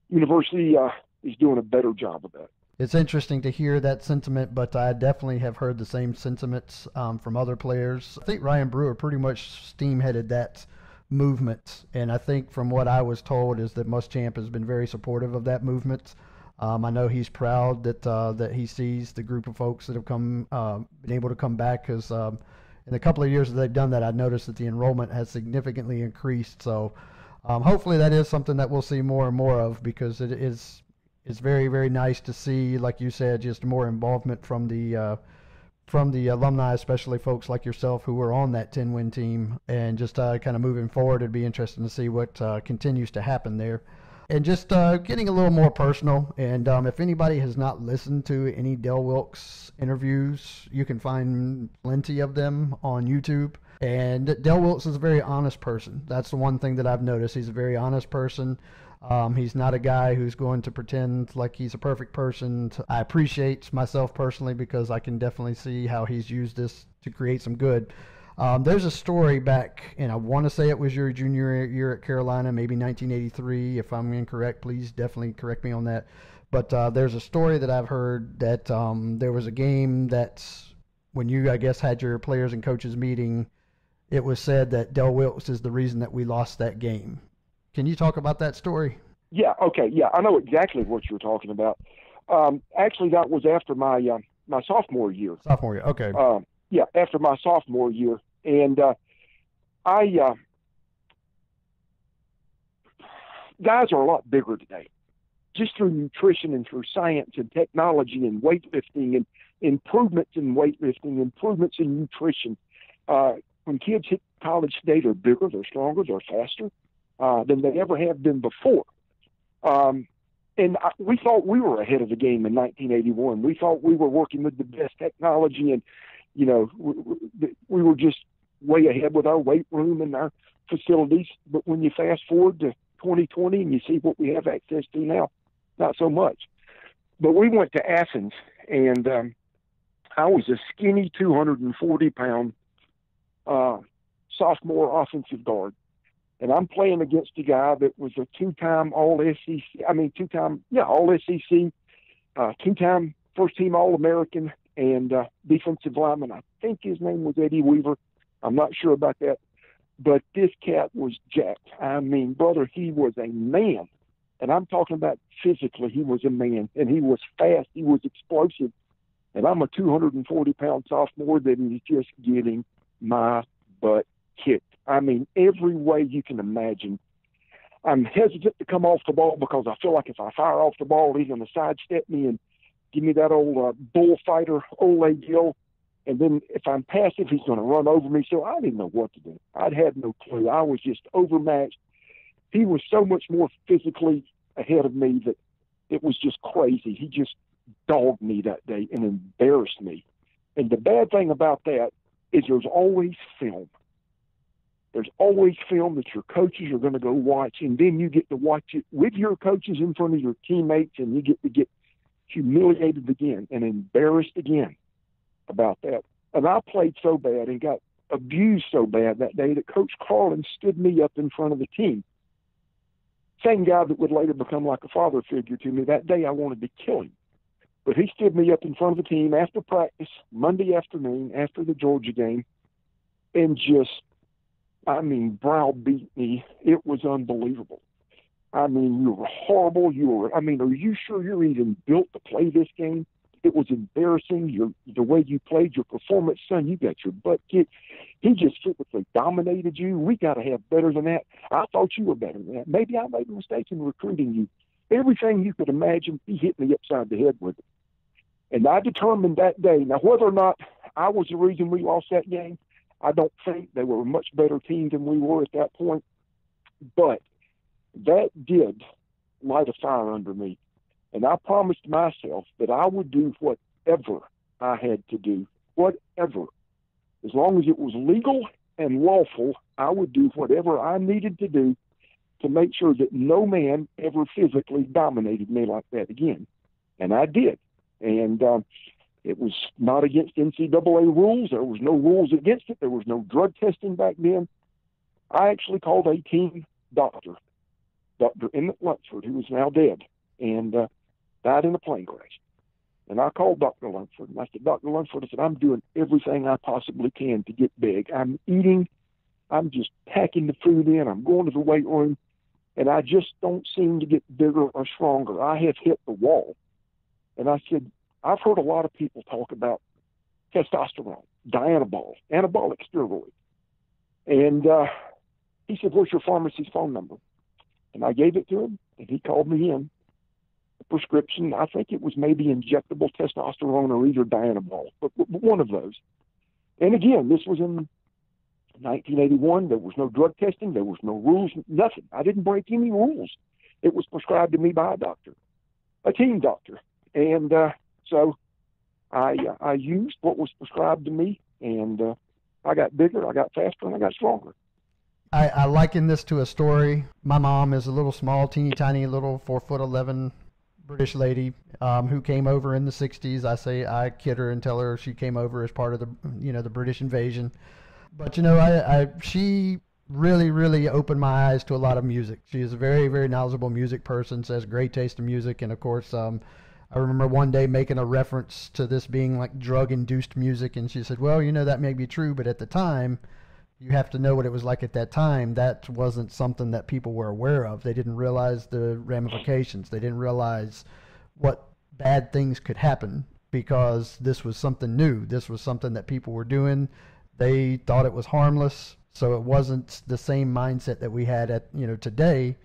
university uh, is doing a better job of that. It's interesting to hear that sentiment, but I definitely have heard the same sentiments um, from other players. I think Ryan Brewer pretty much steamheaded that movement, and I think from what I was told is that Muschamp has been very supportive of that movement. Um, I know he's proud that uh, that he sees the group of folks that have come uh, been able to come back because um, in a couple of years that they've done that, I've noticed that the enrollment has significantly increased. So um, hopefully, that is something that we'll see more and more of because it is it's very very nice to see, like you said, just more involvement from the uh, from the alumni, especially folks like yourself who were on that 10 win team, and just uh, kind of moving forward. It'd be interesting to see what uh, continues to happen there. And just uh, getting a little more personal. And um, if anybody has not listened to any Del Wilkes interviews, you can find plenty of them on YouTube. And Del Wilkes is a very honest person. That's the one thing that I've noticed. He's a very honest person. Um, he's not a guy who's going to pretend like he's a perfect person. I appreciate myself personally because I can definitely see how he's used this to create some good. Um, there's a story back, and I want to say it was your junior year at Carolina, maybe 1983. If I'm incorrect, please definitely correct me on that. But uh, there's a story that I've heard that um, there was a game that when you, I guess, had your players and coaches meeting, it was said that Del Wilkes is the reason that we lost that game. Can you talk about that story? Yeah. Okay. Yeah, I know exactly what you're talking about. Um, actually, that was after my uh, my sophomore year. Sophomore year. Okay. Um, yeah, after my sophomore year, and uh, I uh, guys are a lot bigger today, just through nutrition and through science and technology and weightlifting and improvements in weightlifting, improvements in nutrition. Uh, when kids hit college today, they're bigger, they're stronger, they're faster uh, than they ever have been before. Um, and we thought we were ahead of the game in 1981. We thought we were working with the best technology, and you know, we, we were just way ahead with our weight room and our facilities. But when you fast forward to 2020 and you see what we have access to now, not so much. But we went to Athens, and um, I was a skinny 240 pound uh, sophomore offensive guard and I'm playing against a guy that was a two-time All SEC. I mean, two-time, yeah, All SEC, uh, two-time first-team All-American, and uh, defensive lineman. I think his name was Eddie Weaver. I'm not sure about that, but this cat was jacked. I mean, brother, he was a man, and I'm talking about physically. He was a man, and he was fast. He was explosive, and I'm a 240-pound sophomore that is just getting my butt kicked I mean, every way you can imagine. I'm hesitant to come off the ball because I feel like if I fire off the ball, he's going to sidestep me and give me that old uh, bullfighter, old deal. And then if I'm passive, he's going to run over me. So I didn't know what to do. I'd had no clue. I was just overmatched. He was so much more physically ahead of me that it was just crazy. He just dogged me that day and embarrassed me. And the bad thing about that is there's always film. There's always film that your coaches are going to go watch, and then you get to watch it with your coaches in front of your teammates, and you get to get humiliated again and embarrassed again about that. And I played so bad and got abused so bad that day that Coach Carlin stood me up in front of the team. Same guy that would later become like a father figure to me. That day I wanted to kill him. But he stood me up in front of the team after practice, Monday afternoon, after the Georgia game, and just I mean, browbeat me. It was unbelievable. I mean, you were horrible. You were. I mean, are you sure you're even built to play this game? It was embarrassing. Your the way you played, your performance, son. You got your butt kicked. He just physically dominated you. We got to have better than that. I thought you were better than that. Maybe I made a mistake in recruiting you. Everything you could imagine, he hit me upside the head with it. And I determined that day. Now, whether or not I was the reason we lost that game, I don't think they were a much better team than we were at that point, but that did light a fire under me. And I promised myself that I would do whatever I had to do, whatever. As long as it was legal and lawful, I would do whatever I needed to do to make sure that no man ever physically dominated me like that again. And I did. And um, it was not against NCAA rules. There was no rules against it. There was no drug testing back then. I actually called a team doctor, Dr. Emmett Lunsford, who is now dead and uh, died in a plane crash. And I called Dr. Lunsford and I said, Dr. Lunsford, I said, I'm doing everything I possibly can to get big. I'm eating, I'm just packing the food in, I'm going to the weight room, and I just don't seem to get bigger or stronger. I have hit the wall. And I said, I've heard a lot of people talk about testosterone, dianabol, anabolic steroids. And uh, he said, What's your pharmacy's phone number? And I gave it to him, and he called me in. Prescription, I think it was maybe injectable testosterone or either dianabol, but, but one of those. And again, this was in 1981. There was no drug testing, there was no rules, nothing. I didn't break any rules. It was prescribed to me by a doctor, a team doctor. And uh, so I uh, I used what was prescribed to me, and uh, I got bigger, I got faster, and I got stronger. I, I liken this to a story. My mom is a little small, teeny tiny, little four foot eleven British lady um, who came over in the '60s. I say I kid her and tell her she came over as part of the you know the British invasion. But you know, I, I she really, really opened my eyes to a lot of music. She is a very, very knowledgeable music person. Says great taste in music, and of course, um, I remember one day making a reference to this being like drug-induced music, and she said, "Well, you know that may be true, but at the time." You have to know what it was like at that time. That wasn't something that people were aware of. They didn't realize the ramifications. They didn't realize what bad things could happen because this was something new. This was something that people were doing. They thought it was harmless, so it wasn't the same mindset that we had at you know today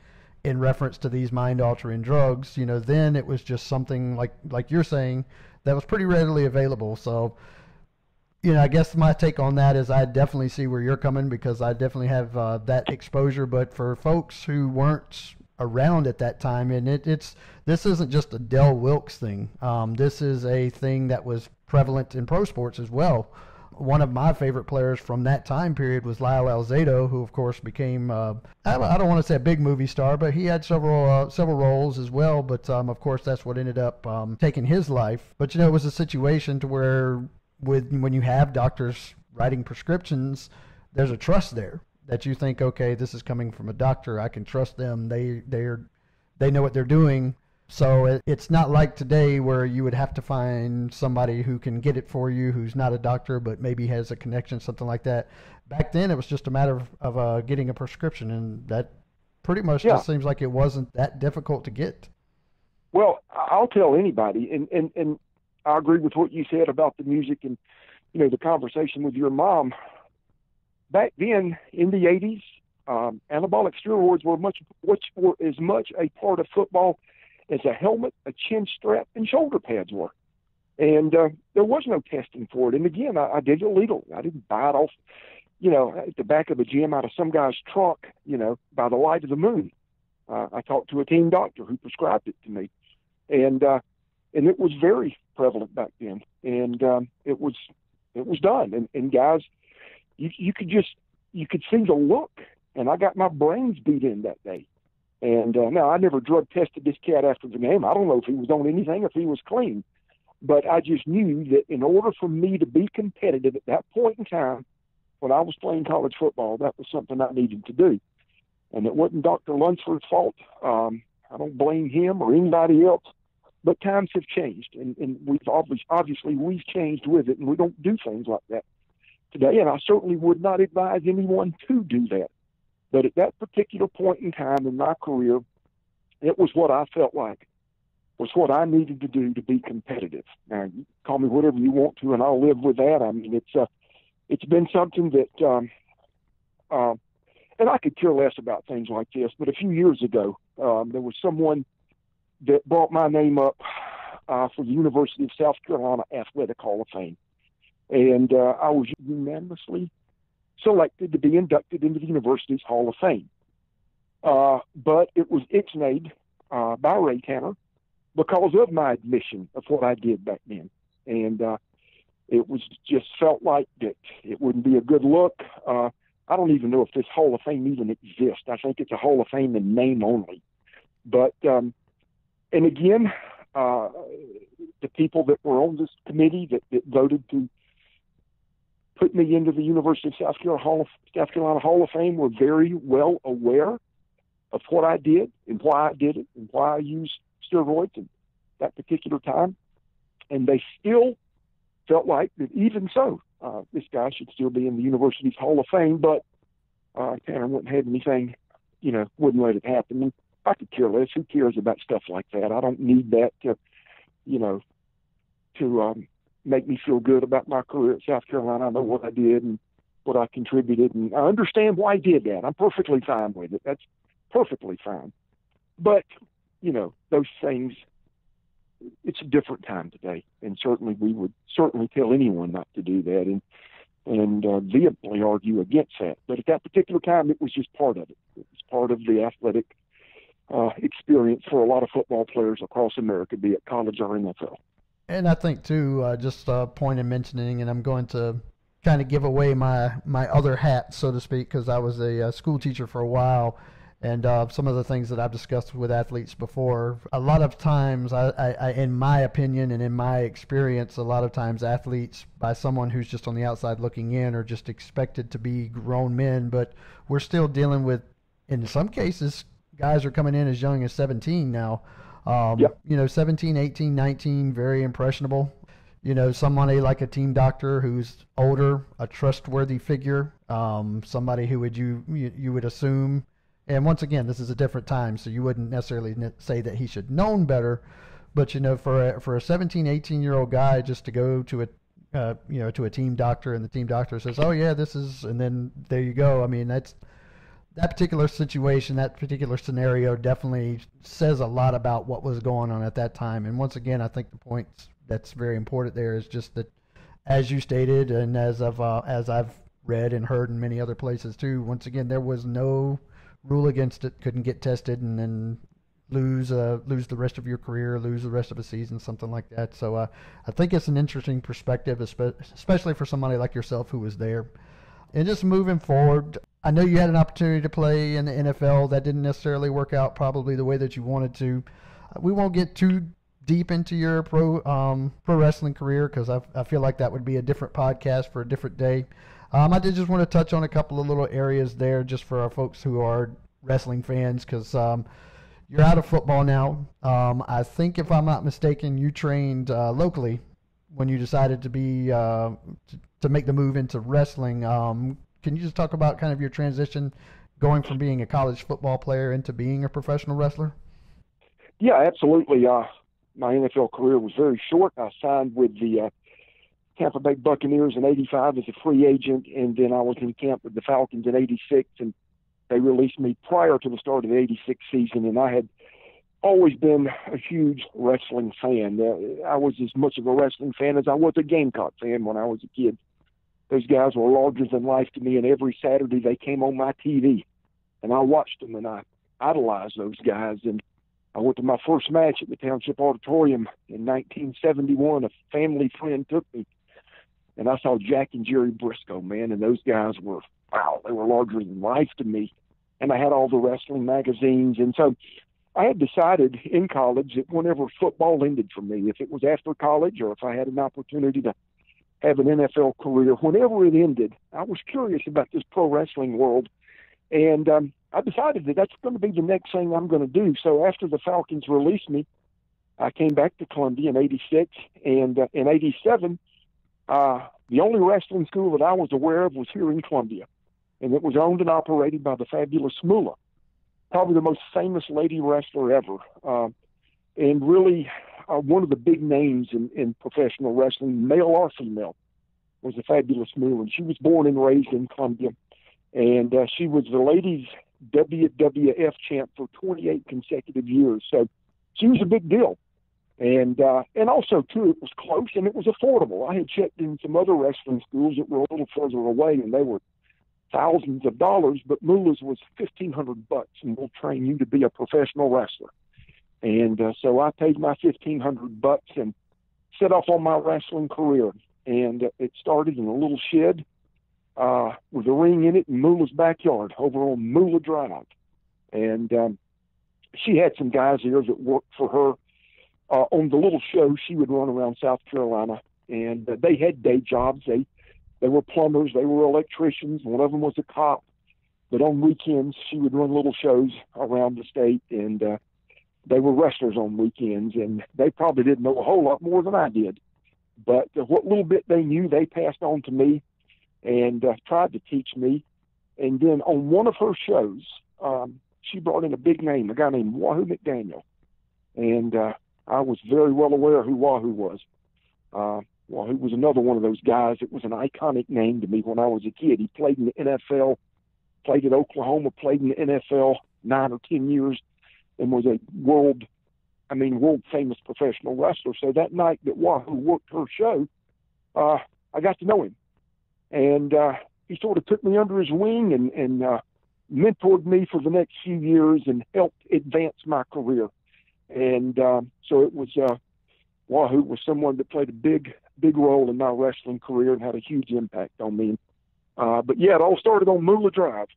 in reference to these mind altering drugs. You know, then it was just something like like you're saying that was pretty readily available. So you know, I guess my take on that is I definitely see where you're coming because I definitely have uh, that exposure. But for folks who weren't around at that time, and it, it's this isn't just a Del Wilkes thing. Um, this is a thing that was prevalent in pro sports as well. One of my favorite players from that time period was Lyle Alzado, who of course became uh, I, I, don't want to say a big movie star, but he had several uh, several roles as well. But um, of course, that's what ended up um, taking his life. But you know, it was a situation to where with when you have doctors writing prescriptions, there's a trust there that you think, okay, this is coming from a doctor. I can trust them. They they're they know what they're doing. So it, it's not like today where you would have to find somebody who can get it for you, who's not a doctor but maybe has a connection, something like that. Back then, it was just a matter of, of uh, getting a prescription, and that pretty much yeah. just seems like it wasn't that difficult to get. Well, I'll tell anybody, and, and, and I agree with what you said about the music and you know the conversation with your mom. Back then in the '80s, um, anabolic steroids were much which were as much a part of football as a helmet, a chin strap, and shoulder pads were. And uh, there was no testing for it. And again, I, I did it illegal. I didn't buy it off, you know, at the back of a gym out of some guy's trunk, you know, by the light of the moon. Uh, I talked to a team doctor who prescribed it to me, and uh, and it was very prevalent back then, and um, it was it was done. And, and guys, you you could just you could see the look, and I got my brains beat in that day. And uh, now I never drug tested this cat after the game. I don't know if he was on anything, if he was clean, but I just knew that in order for me to be competitive at that point in time, when I was playing college football, that was something I needed to do. And it wasn't Dr. Lunsford's fault. Um, I don't blame him or anybody else. But times have changed, and, and we've obviously, obviously we've changed with it, and we don't do things like that today. And I certainly would not advise anyone to do that. But at that particular point in time in my career, it was what I felt like was what I needed to do to be competitive. Now, you call me whatever you want to, and I'll live with that. I mean, it's uh, it's been something that, um, uh, and I could care less about things like this. But a few years ago, um, there was someone that brought my name up uh, for the University of South Carolina Athletic Hall of Fame. And uh, I was unanimously selected to be inducted into the university's Hall of Fame. Uh, but it was ixnayed uh, by Ray Tanner because of my admission of what I did back then. And uh, it was just felt like that it wouldn't be a good look. Uh, I don't even know if this Hall of Fame even exists. I think it's a Hall of Fame in name only. But um, and again, uh, the people that were on this committee that, that voted to put me into the University of South Carolina Hall of, South Carolina Hall of Fame were very well aware of what I did and why I did it and why I used steroids at that particular time. And they still felt like that even so, uh, this guy should still be in the university's Hall of Fame, but uh, Tanner wouldn't have anything, you know, wouldn't let it happen. And I could care less. Who cares about stuff like that? I don't need that to, you know, to um, make me feel good about my career at South Carolina. I know what I did and what I contributed, and I understand why I did that. I'm perfectly fine with it. That's perfectly fine. But you know, those things. It's a different time today, and certainly we would certainly tell anyone not to do that, and and uh, vehemently argue against that. But at that particular time, it was just part of it. It was part of the athletic uh, experience for a lot of football players across America, be it college or NFL. And I think too, uh, just a point in mentioning, and I'm going to kind of give away my my other hat, so to speak, because I was a, a, uh, school teacher for a while, and uh, some of the things that I've discussed with athletes before. A lot of times, I, I, I, in my opinion and in my experience, a lot of times athletes, by someone who's just on the outside looking in, are just expected to be grown men. But we're still dealing with, in some cases, guys are coming in as young as 17 now. Um, yep. You know, 17, 18, 19, very impressionable. You know, somebody like a team doctor who's older, a trustworthy figure, um, somebody who would you, you you would assume and once again, this is a different time, so you wouldn't necessarily say that he should known better. But you know, for a, for a 17, 18 year old guy just to go to a uh, you know to a team doctor and the team doctor says, "Oh yeah, this is," and then there you go. I mean, that's that particular situation, that particular scenario definitely says a lot about what was going on at that time. And once again, I think the point that's very important there is just that, as you stated, and as I've uh, as I've read and heard in many other places too. Once again, there was no rule against it, couldn't get tested, and then lose uh, lose the rest of your career, lose the rest of a season, something like that. So uh, I think it's an interesting perspective, especially for somebody like yourself who was there. And just moving forward, I know you had an opportunity to play in the NFL. That didn't necessarily work out probably the way that you wanted to. We won't get too deep into your pro um, pro wrestling career because I, I feel like that would be a different podcast for a different day. Um, I did just want to touch on a couple of little areas there, just for our folks who are wrestling fans, because um, you're out of football now. Um, I think, if I'm not mistaken, you trained uh, locally when you decided to be uh, to, to, make the move into wrestling. Um, can you just talk about kind of your transition, going from being a college football player into being a professional wrestler? Yeah, absolutely. Uh, my NFL career was very short. I signed with the uh, Tampa Bay Buccaneers in '85 as a free agent, and then I was in camp with the Falcons in '86, and they released me prior to the start of the '86 season, and I had always been a huge wrestling fan. Uh, I was as much of a wrestling fan as I was a Gamecock fan when I was a kid. Those guys were larger than life to me, and every Saturday they came on my TV, and I watched them, and I idolized those guys. And I went to my first match at the Township Auditorium in 1971. A family friend took me and I saw Jack and Gerry Brisco, man, and those guys were wow, they were larger than life to me. And I had all the wrestling magazines, and so I had decided in college that whenever football ended for me, if it was after college or if I had an opportunity to have an NFL career, whenever it ended, I was curious about this pro wrestling world, and um, I decided that that's going to be the next thing I'm going to do. So after the Falcons released me, I came back to Columbia in '86, and uh, in '87 uh, the only wrestling school that I was aware of was here in Columbia, and it was owned and operated by the fabulous Moolah, probably the most famous lady wrestler ever, uh, and really uh, one of the big names in, in professional wrestling, male or female, was the fabulous Moolah. She was born and raised in Columbia, and uh, she was the ladies' WWF champ for 28 consecutive years. So she was a big deal and uh, and also too, it was close and it was affordable. I had checked in some other wrestling schools that were a little further away, and they were thousands of dollars, but Moolah's was fifteen hundred bucks, and we'll train you to be a professional wrestler. And uh, so I paid my fifteen hundred bucks and set off on my wrestling career. And uh, it started in a little shed uh, with a ring in it in Moolah's backyard over on Moolah Drive. And um, she had some guys there that worked for her uh, on the little show she would run around South Carolina, and uh, they had day jobs. They they were plumbers, they were electricians. One of them was a cop. But on weekends, she would run little shows around the state, and uh, they were wrestlers on weekends, and they probably didn't know a whole lot more than I did. But what little bit they knew, they passed on to me, and uh, tried to teach me. And then on one of her shows, um, she brought in a big name, a guy named Wahoo McDaniel, and uh, I was very well aware who Wahoo was. Uh, Wahoo was another one of those guys. It was an iconic name to me when I was a kid. He played in the NFL, played at Oklahoma, played in the NFL nine or ten years, and was a world, I mean, world famous professional wrestler. So that night that Wahoo worked her show, uh, I got to know him, and uh, he sort of took me under his wing and and uh, mentored me for the next few years and helped advance my career and um, so it was uh, Wahoo was someone that played a big big role in my wrestling career and had a huge impact on me. Uh, but yeah, it all started on Moolah Drive.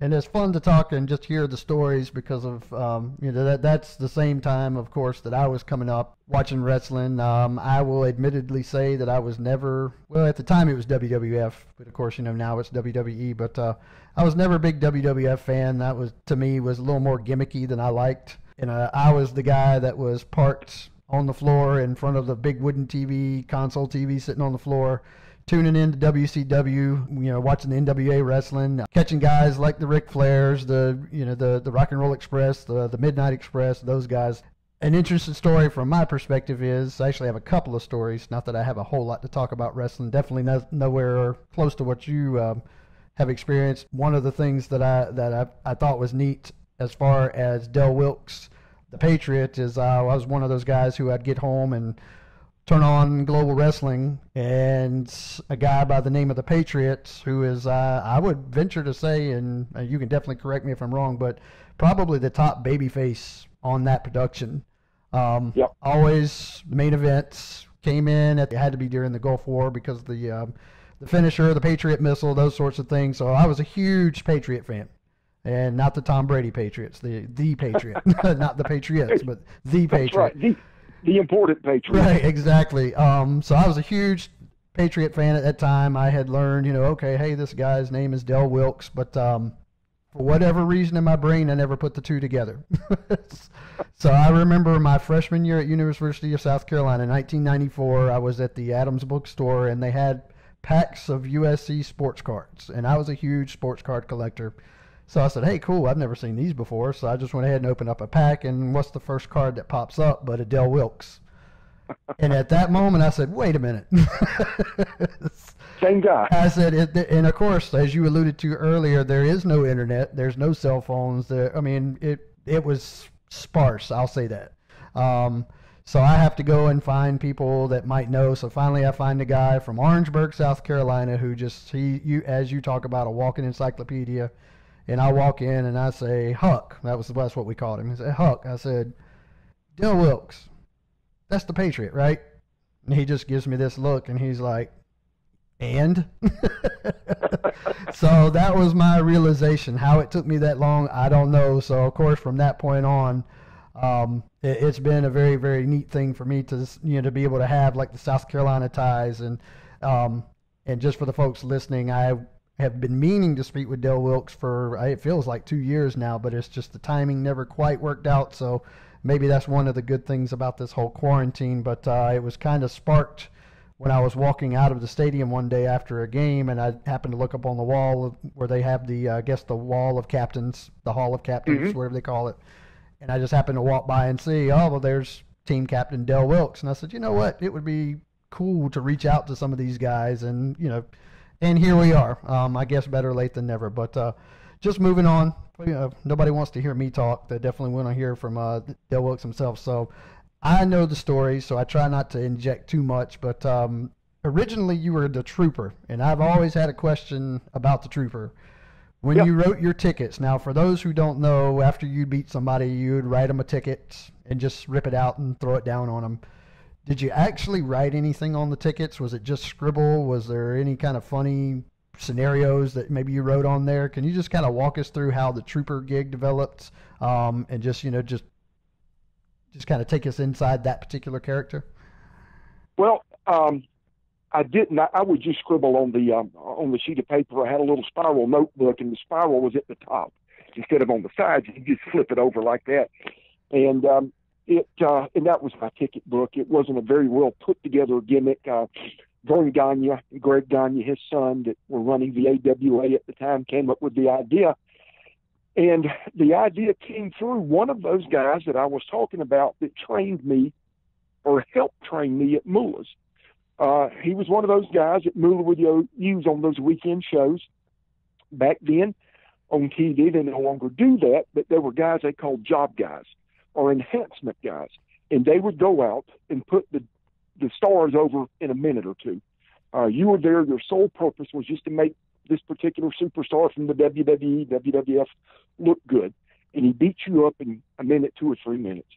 And it's fun to talk and just hear the stories because of um, you know that that's the same time, of course, that I was coming up watching wrestling. Um, I will admittedly say that I was never well at the time it was WWF, but of course you know now it's WWE. But uh, I was never a big WWF fan. That was to me was a little more gimmicky than I liked. And uh, I was the guy that was parked on the floor in front of the big wooden TV, console TV, sitting on the floor tuning in to WCW, you know, watching the NWA wrestling, catching guys like the Ric Flairs, the you know the the Rock and Roll Express, the the Midnight Express, those guys. An interesting story from my perspective is I actually have a couple of stories. Not that I have a whole lot to talk about wrestling. Definitely no, nowhere close to what you um, have experienced. One of the things that I that I, I thought was neat as far as Del Wilkes, the Patriot, is uh, I was one of those guys who I'd get home and turn on Global Wrestling, and a guy by the name of the Patriots, who is, uh, I would venture to say, and uh, you can definitely correct me if I'm wrong, but probably the top babyface on that production. Um, yep. Always the main events came in. At, it had to be during the Gulf War because the um, the finisher, the Patriot missile, those sorts of things. So I was a huge Patriot fan and not the Tom Brady Patriots, the the Patriot, (laughs) not the Patriots, but the Patriot. Right. The, the important Patriot. Right, exactly. Um, so I was a huge Patriot fan at that time. I had learned, you know, okay, hey, this guy's name is Del Wilkes, but um, for whatever reason in my brain, I never put the two together. (laughs) so I remember my freshman year at University of South Carolina, 1994. I was at the Adams bookstore, and they had packs of USC sports cards, and I was a huge sports card collector. So I said, hey, cool, I've never seen these before. So I just went ahead and opened up a pack, and what's the first card that pops up but Adele Del Wilkes? and at that moment, I said, wait a minute. Same guy. (laughs) I said, and of course, as you alluded to earlier, there is no internet, there's no cell phones. There, I mean, it it was sparse. I'll say that. Um, so I have to go and find people that might know. So finally, I find a guy from Orangeburg, South Carolina, who just he you as you talk about a walking encyclopedia and I walk in and I say, Huck. That was that's what we called him. He said, Huck. I said, Del Wilkes. That's the Patriot, right? And he just gives me this look and he's like, and? (laughs) so that was my realization. How it took me that long, I don't know. So, of course, from that point on, um, it, has been a very, very neat thing for me to, you know, to be able to have like the South Carolina ties and, um, and just for the folks listening, I have been meaning to speak with Del Wilkes for it feels like two years now, but it's just the timing never quite worked out. So maybe that's one of the good things about this whole quarantine. But uh, it was kind of sparked when I was walking out of the stadium one day after a game, and I happened to look up on the wall where they have the uh, I guess the wall of captains, the hall of captains, mm-hmm. whatever they call it. And I just happened to walk by and see, oh well, there's team captain Del Wilkes, and I said, you know what, it would be cool to reach out to some of these guys and you know and here we are. Um, I guess better late than never. But uh, just moving on. nobody wants to hear me talk. They definitely want to hear from uh, Del Wilkes himself. So I know the story, so I try not to inject too much. But um, originally, you were the trooper, and I've always had a question about the trooper. When yep. you wrote your tickets, now for those who don't know, after you beat somebody, you'd write them a ticket and just rip it out and throw it down on them. Did you actually write anything on the tickets? Was it just scribble? Was there any kind of funny scenarios that maybe you wrote on there? Can you just kind of walk us through how the trooper gig developed, um, and just you know just just kind of take us inside that particular character? Well, um, I didn't. I, I would just scribble on the um, on the sheet of paper. I had a little spiral notebook, and the spiral was at the top instead of on the sides. You just flip it over like that, and um, it uh, and that was my ticket book. It wasn't a very well put together gimmick. Uh, Verne Gagne, Greg Gagne, his son, that were running the AWA at the time, came up with the idea. And the idea came through one of those guys that I was talking about that trained me or helped train me at Moolah's. Uh, he was one of those guys that Moolah would use on those weekend shows. Back then on TV, they no longer do that, but there were guys they called job guys or enhancement guys, and they would go out and put the the stars over in a minute or two. Uh, you were there. Your sole purpose was just to make this particular superstar from the WWE, WWF look good, and he beat you up in a minute, two or three minutes.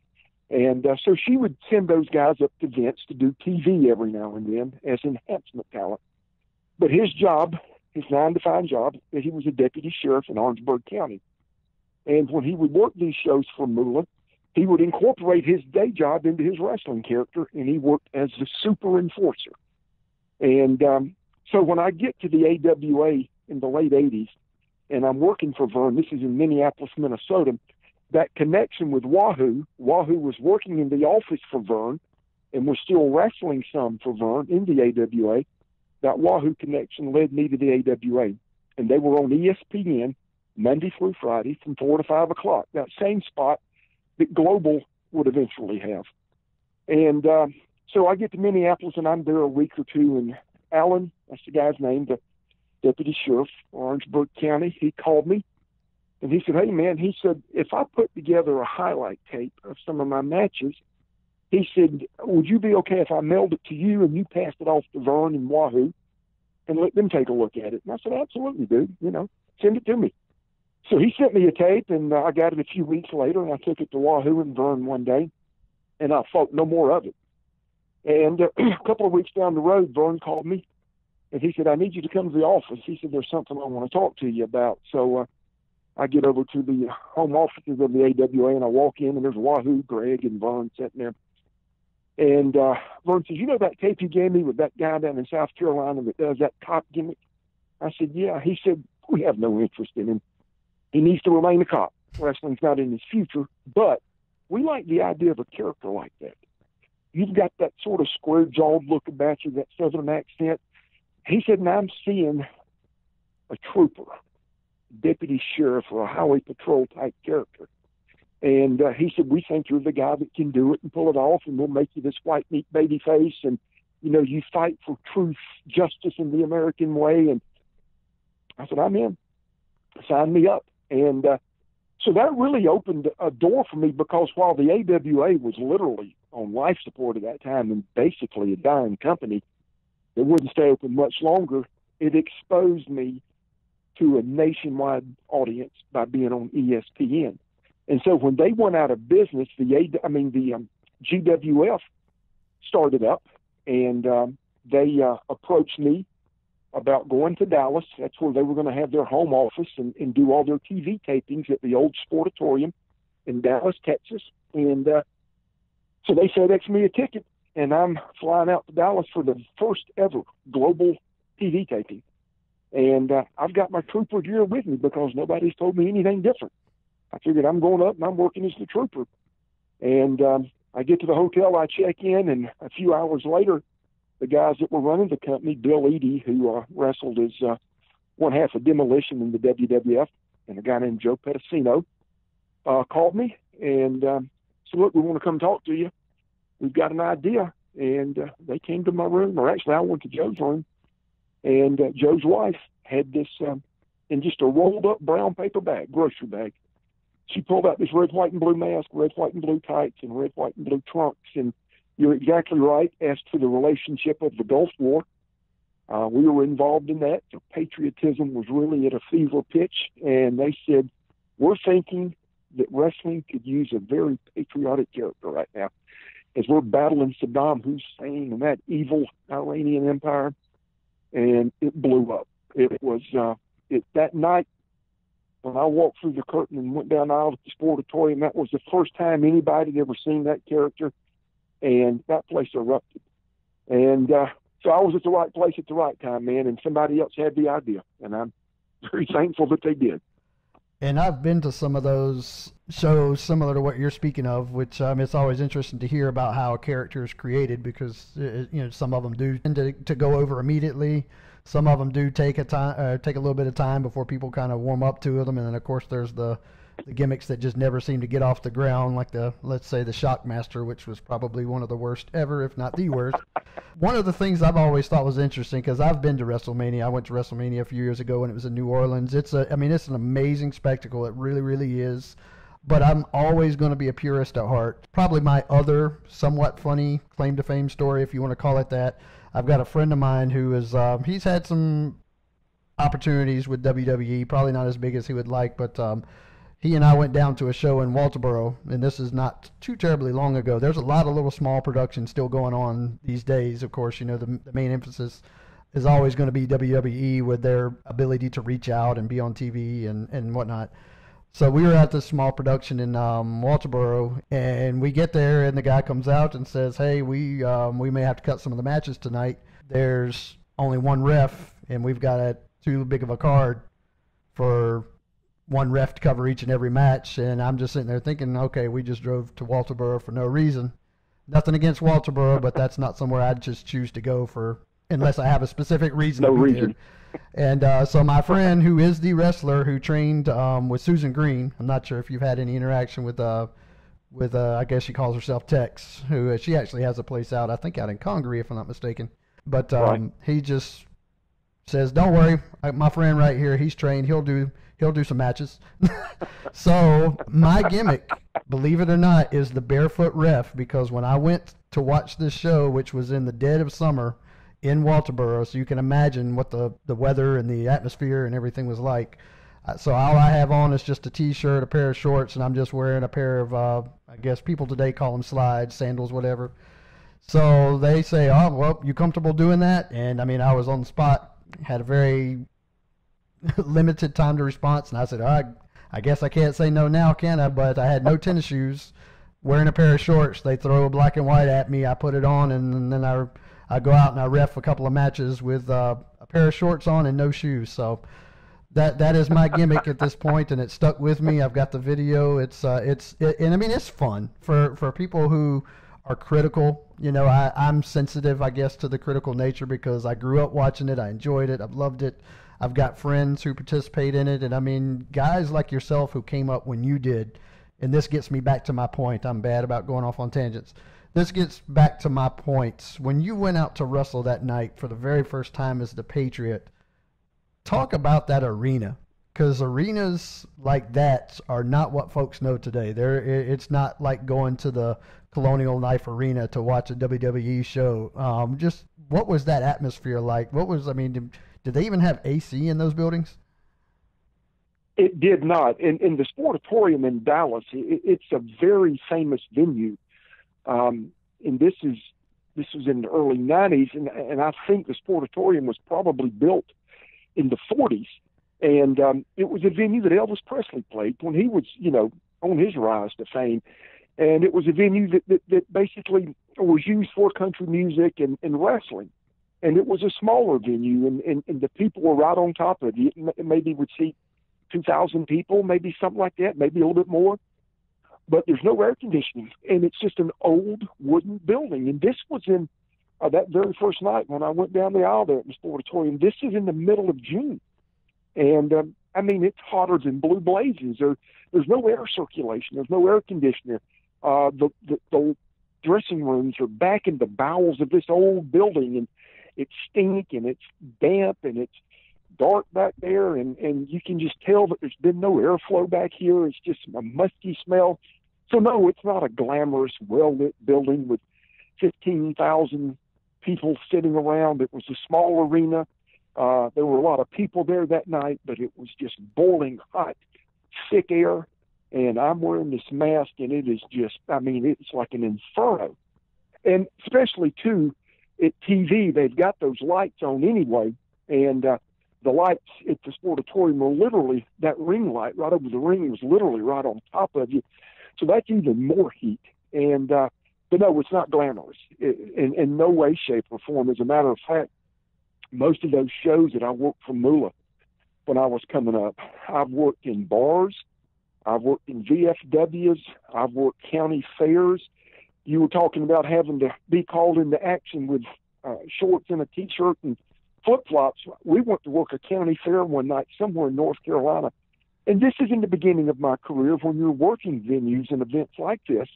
And uh, so she would send those guys up to Vince to do TV every now and then as enhancement talent. But his job his nine to five job. He was a deputy sheriff in Orangeburg County. And when he would work these shows for Moolah, he would incorporate his day job into his wrestling character, and he worked as the super enforcer. And um, so when I get to the AWA in the late 80s, and I'm working for Verne, this is in Minneapolis, Minnesota, that connection with Wahoo, Wahoo was working in the office for Verne and was still wrestling some for Verne in the AWA. That Wahoo connection led me to the AWA. And they were on ESPN Monday through Friday from 4 to 5 o'clock, that same spot that Global would eventually have. And uh, so I get to Minneapolis and I'm there a week or two. And Alan, that's the guy's name, the deputy sheriff, Orangeburg County, he called me and he said, Hey, man, he said, if I put together a highlight tape of some of my matches, he said, Would you be okay if I mailed it to you and you passed it off to Verne and Wahoo and let them take a look at it? And I said, Absolutely, dude. You know, send it to me. So he sent me a tape, and uh, I got it a few weeks later, and I took it to Wahoo and Verne one day, and I thought no more of it. And uh, (clears throat) a couple of weeks down the road, Verne called me, and he said, "I need you to come to the office." He said, "There's something I want to talk to you about." So uh, I get over to the home offices of the AWA, and I walk in, and there's Wahoo, Greg, and Verne sitting there. And uh, Verne says, "You know that tape you gave me with that guy down in South Carolina that does that cop gimmick?" I said, "Yeah." He said, "We have no interest in him." He needs to remain a cop. Wrestling's not in his future, but we like the idea of a character like that. You've got that sort of square jawed look about you, that southern accent. He said, and I'm seeing a trooper, deputy sheriff, or a highway patrol type character. And uh, he said, We think you're the guy that can do it and pull it off, and we'll make you this white meat baby face. And, you know, you fight for truth, justice in the American way. And I said, I'm in. Sign me up. And uh, so that really opened a door for me because while the AWA was literally on life support at that time and basically a dying company that wouldn't stay open much longer, it exposed me to a nationwide audience by being on ESPN. And so when they went out of business, the A, I mean the um, GWF started up, and um, they uh, approached me about going to Dallas. That's where they were going to have their home office and, and do all their TV tapings at the old Sportatorium in Dallas, Texas. And uh, so they FedEx me a ticket, and I'm flying out to Dallas for the first ever global TV taping. And uh, I've got my trooper gear with me because nobody's told me anything different. I figured I'm going up and I'm working as the trooper. And um, I get to the hotel, I check in, and a few hours later, the guys that were running the company, Bill Eadie, who uh, wrestled as uh, one half of Demolition in the WWF, and a guy named Joe Pedicino, uh, called me and um, said, "Look, we want to come talk to you. We've got an idea." And uh, they came to my room, or actually, I went to Joe's room, and uh, Joe's wife had this um, in just a rolled up brown paper bag, grocery bag. She pulled out this red, white, and blue mask, red, white, and blue tights, and red, white, and blue trunks, and you're exactly right as to the relationship of the Gulf War. Uh, we were involved in that. So patriotism was really at a fever pitch, and they said, We're thinking that wrestling could use a very patriotic character right now. As we're battling Saddam Hussein and that evil Iranian empire, and it blew up. It was uh, it that night when I walked through the curtain and went down the aisle at the sportatorium. That was the first time anybody had ever seen that character and that place erupted. And uh, so I was at the right place at the right time, man, and somebody else had the idea, and I'm (laughs) very thankful that they did. And I've been to some of those shows similar to what you're speaking of, which um, it's always interesting to hear about how a character is created because it, uh, you know some of them do tend to, to go over immediately. Some of them do take a time, uh, take a little bit of time before people kind of warm up to them, and then of course there's the the gimmicks that just never seem to get off the ground, like the let's say the Shockmaster, which was probably one of the worst ever, if not the worst. one of the things I've always thought was interesting because I've been to WrestleMania. I went to WrestleMania a few years ago when it was in New Orleans. It's a, I mean, it's an amazing spectacle. It really, really is. But I'm always going to be a purist at heart. Probably my other somewhat funny claim to fame story, if you want to call it that. I've got a friend of mine who is um, he's had some opportunities with WWE, probably not as big as he would like, but um, he and I went down to a show in Walterboro, and this is not too terribly long ago. There's a lot of little small productions still going on these days. Of course, you know the, the main emphasis is always going to be WWE with their ability to reach out and be on TV and, and whatnot. So we were at this small production in um, Walterboro, and we get there, and the guy comes out and says, "Hey, we um, we may have to cut some of the matches tonight. There's only one ref, and we've got a too big of a card for one ref to cover each and every match." And I'm just sitting there thinking, "Okay, we just drove to Walterboro for no reason. Nothing against Walterboro, but that's not somewhere I'd just choose to go for unless I have a specific reason. No to be reason. There. And uh, so my friend, who is the wrestler who trained um, with Susan Green, I'm not sure if you've had any interaction with, uh, with uh, I guess she calls herself Tex, who uh, she actually has a place out, I think out in Congaree, if I'm not mistaken. But um, Right. he just says, "Don't worry, my friend right here, he's trained. He'll do he'll do some matches." (laughs) so my gimmick, believe it or not, is the barefoot ref because when I went to watch this show, which was in the dead of summer in Walterboro, so you can imagine what the the weather and the atmosphere and everything was like. Uh, So all I have on is just a t-shirt, a pair of shorts, and I'm just wearing a pair of, uh, I guess people today call them slides, sandals, whatever. So they say, "Oh, well, you comfortable doing that?" And I mean, I was on the spot, had a very (laughs) limited time to response, and I said, "I, I guess I can't say no now, can I?" But I had no tennis shoes, wearing a pair of shorts. They throw a black and white at me. I put it on, and then I, I go out and I ref a couple of matches with uh, a pair of shorts on and no shoes. So that that is my gimmick at this point, and it stuck with me. I've got the video. It's uh, it's it, and I mean it's fun for for people who are critical. You know, I, I'm sensitive, I guess, to the critical nature because I grew up watching it. I enjoyed it. I've loved it. I've got friends who participate in it, and I mean guys like yourself who came up when you did. And this gets me back to my point. I'm bad about going off on tangents. This gets back to my points. When you went out to wrestle that night for the very first time as the Patriot, talk about that arena because arenas like that are not what folks know today. There, it's not like going to the Colonial Life Arena to watch a WWE show. Um, just what was that atmosphere like? What was I mean? Did, they even have AC in those buildings? It did not. In, in the Sportatorium in Dallas, it, it's a very famous venue. Um, and this is this was in the early 90s, and, and I think the Sportatorium was probably built in the 40s. And um, it was a venue that Elvis Presley played when he was, you know, on his rise to fame. And it was a venue that, that, that basically was used for country music and, and wrestling. And it was a smaller venue, and, and, and the people were right on top of it. It maybe would seat 2,000 people, maybe something like that, maybe a little bit more. But there's no air conditioning, and it's just an old wooden building. And this was in uh, that very first night when I went down the aisle there at the Auditorium. This is in the middle of June. And um, I mean, it's hotter than blue blazes. There, there's no air circulation. There's no air conditioner. Uh, the, the the dressing rooms are back in the bowels of this old building, and it's stink and it's damp and it's dark back there, and and you can just tell that there's been no airflow back here. It's just a musky smell. So no, it's not a glamorous, well lit building with fifteen thousand people sitting around. It was a small arena. Uh, there were a lot of people there that night, but it was just boiling hot, thick air. And I'm wearing this mask, and it is just, I mean, it's like an inferno. And especially, too, at TV, they've got those lights on anyway. And uh, the lights at the sportatorium were literally, that ring light right over the ring was literally right on top of you. So that's even more heat. And, uh, but no, it's not glamorous it, in, in no way, shape, or form. As a matter of fact, most of those shows that I worked for Moolah when I was coming up, I've worked in bars, I've worked in VFWs, I've worked county fairs. You were talking about having to be called into action with uh, shorts and a t-shirt and flip flops. We went to work a county fair one night somewhere in North Carolina, and this is in the beginning of my career when you're working venues and events like this.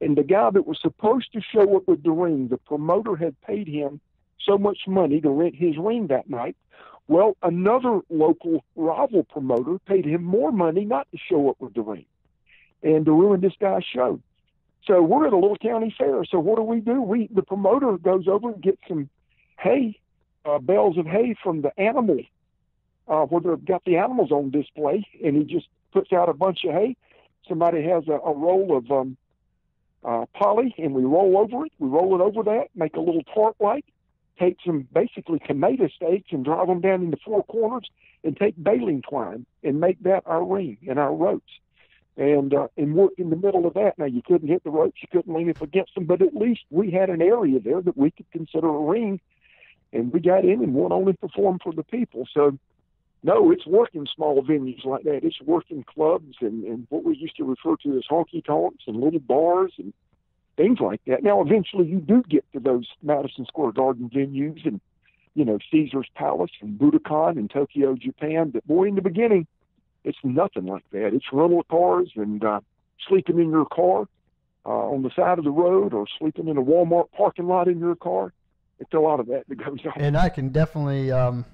And the guy that was supposed to show up with the ring, the promoter had paid him so much money to rent his ring that night. Well, another local rival promoter paid him more money not to show up with the ring and to ruin this guy's show. So we're at a little county fair. So what do we do? We the promoter goes over and gets some hay, uh, bales of hay from the animal uh, where they've got the animals on display, and he just puts out a bunch of hay. Somebody has a, a roll of um, uh, poly, and we roll over it. We roll it over that, make a little tarp light, take some basically tomato stakes and drive them down into four corners and take baling twine and make that our ring and our ropes and uh, and work in the middle of that. Now you couldn't hit the ropes, you couldn't lean up against them, but at least we had an area there that we could consider a ring, and we got in and went on and performed for the people. So, no, it's working small venues like that. It's working clubs and and what we used to refer to as honky tonks and little bars and things like that. Now, eventually, you do get to those Madison Square Garden venues and you know Caesar's Palace and Budokan in Tokyo, Japan. But boy, in the beginning it's nothing like that. It's rental cars and uh, sleeping in your car uh, on the side of the road or sleeping in a Walmart parking lot in your car. It's a lot of that that goes on. And I can definitely, um,